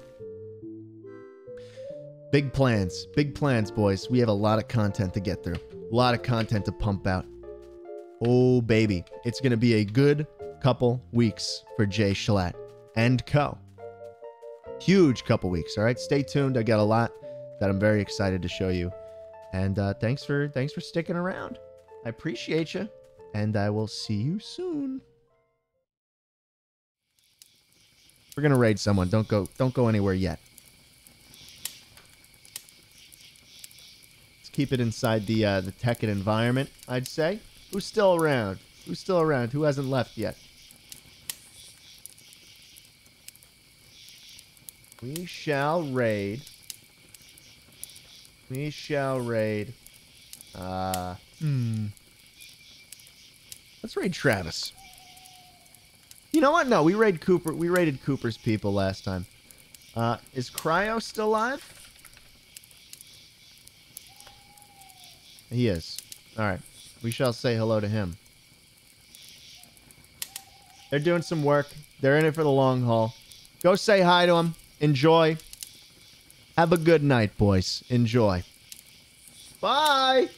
Big plans. Big plans, boys. We have a lot of content to get through. A lot of content to pump out. Oh, baby. It's going to be a good couple weeks for Jay Schlatt and co. Huge couple weeks, all right? Stay tuned. I got a lot that I'm very excited to show you. And uh, thanks for thanks for sticking around. I appreciate you, and I will see you soon. We're gonna raid someone. Don't go don't go anywhere yet. Let's keep it inside the uh, the Tekkit environment. I'd say. Who's still around? Who's still around? Who hasn't left yet? We shall raid. We shall raid. Uh, hmm. Let's raid Travis. You know what? No, we raid Cooper. We raided Cooper's people last time. Uh, is Cryo still alive? He is. All right. We shall say hello to him. They're doing some work. They're in it for the long haul. Go say hi to him. Enjoy. Have a good night, boys. Enjoy. Bye.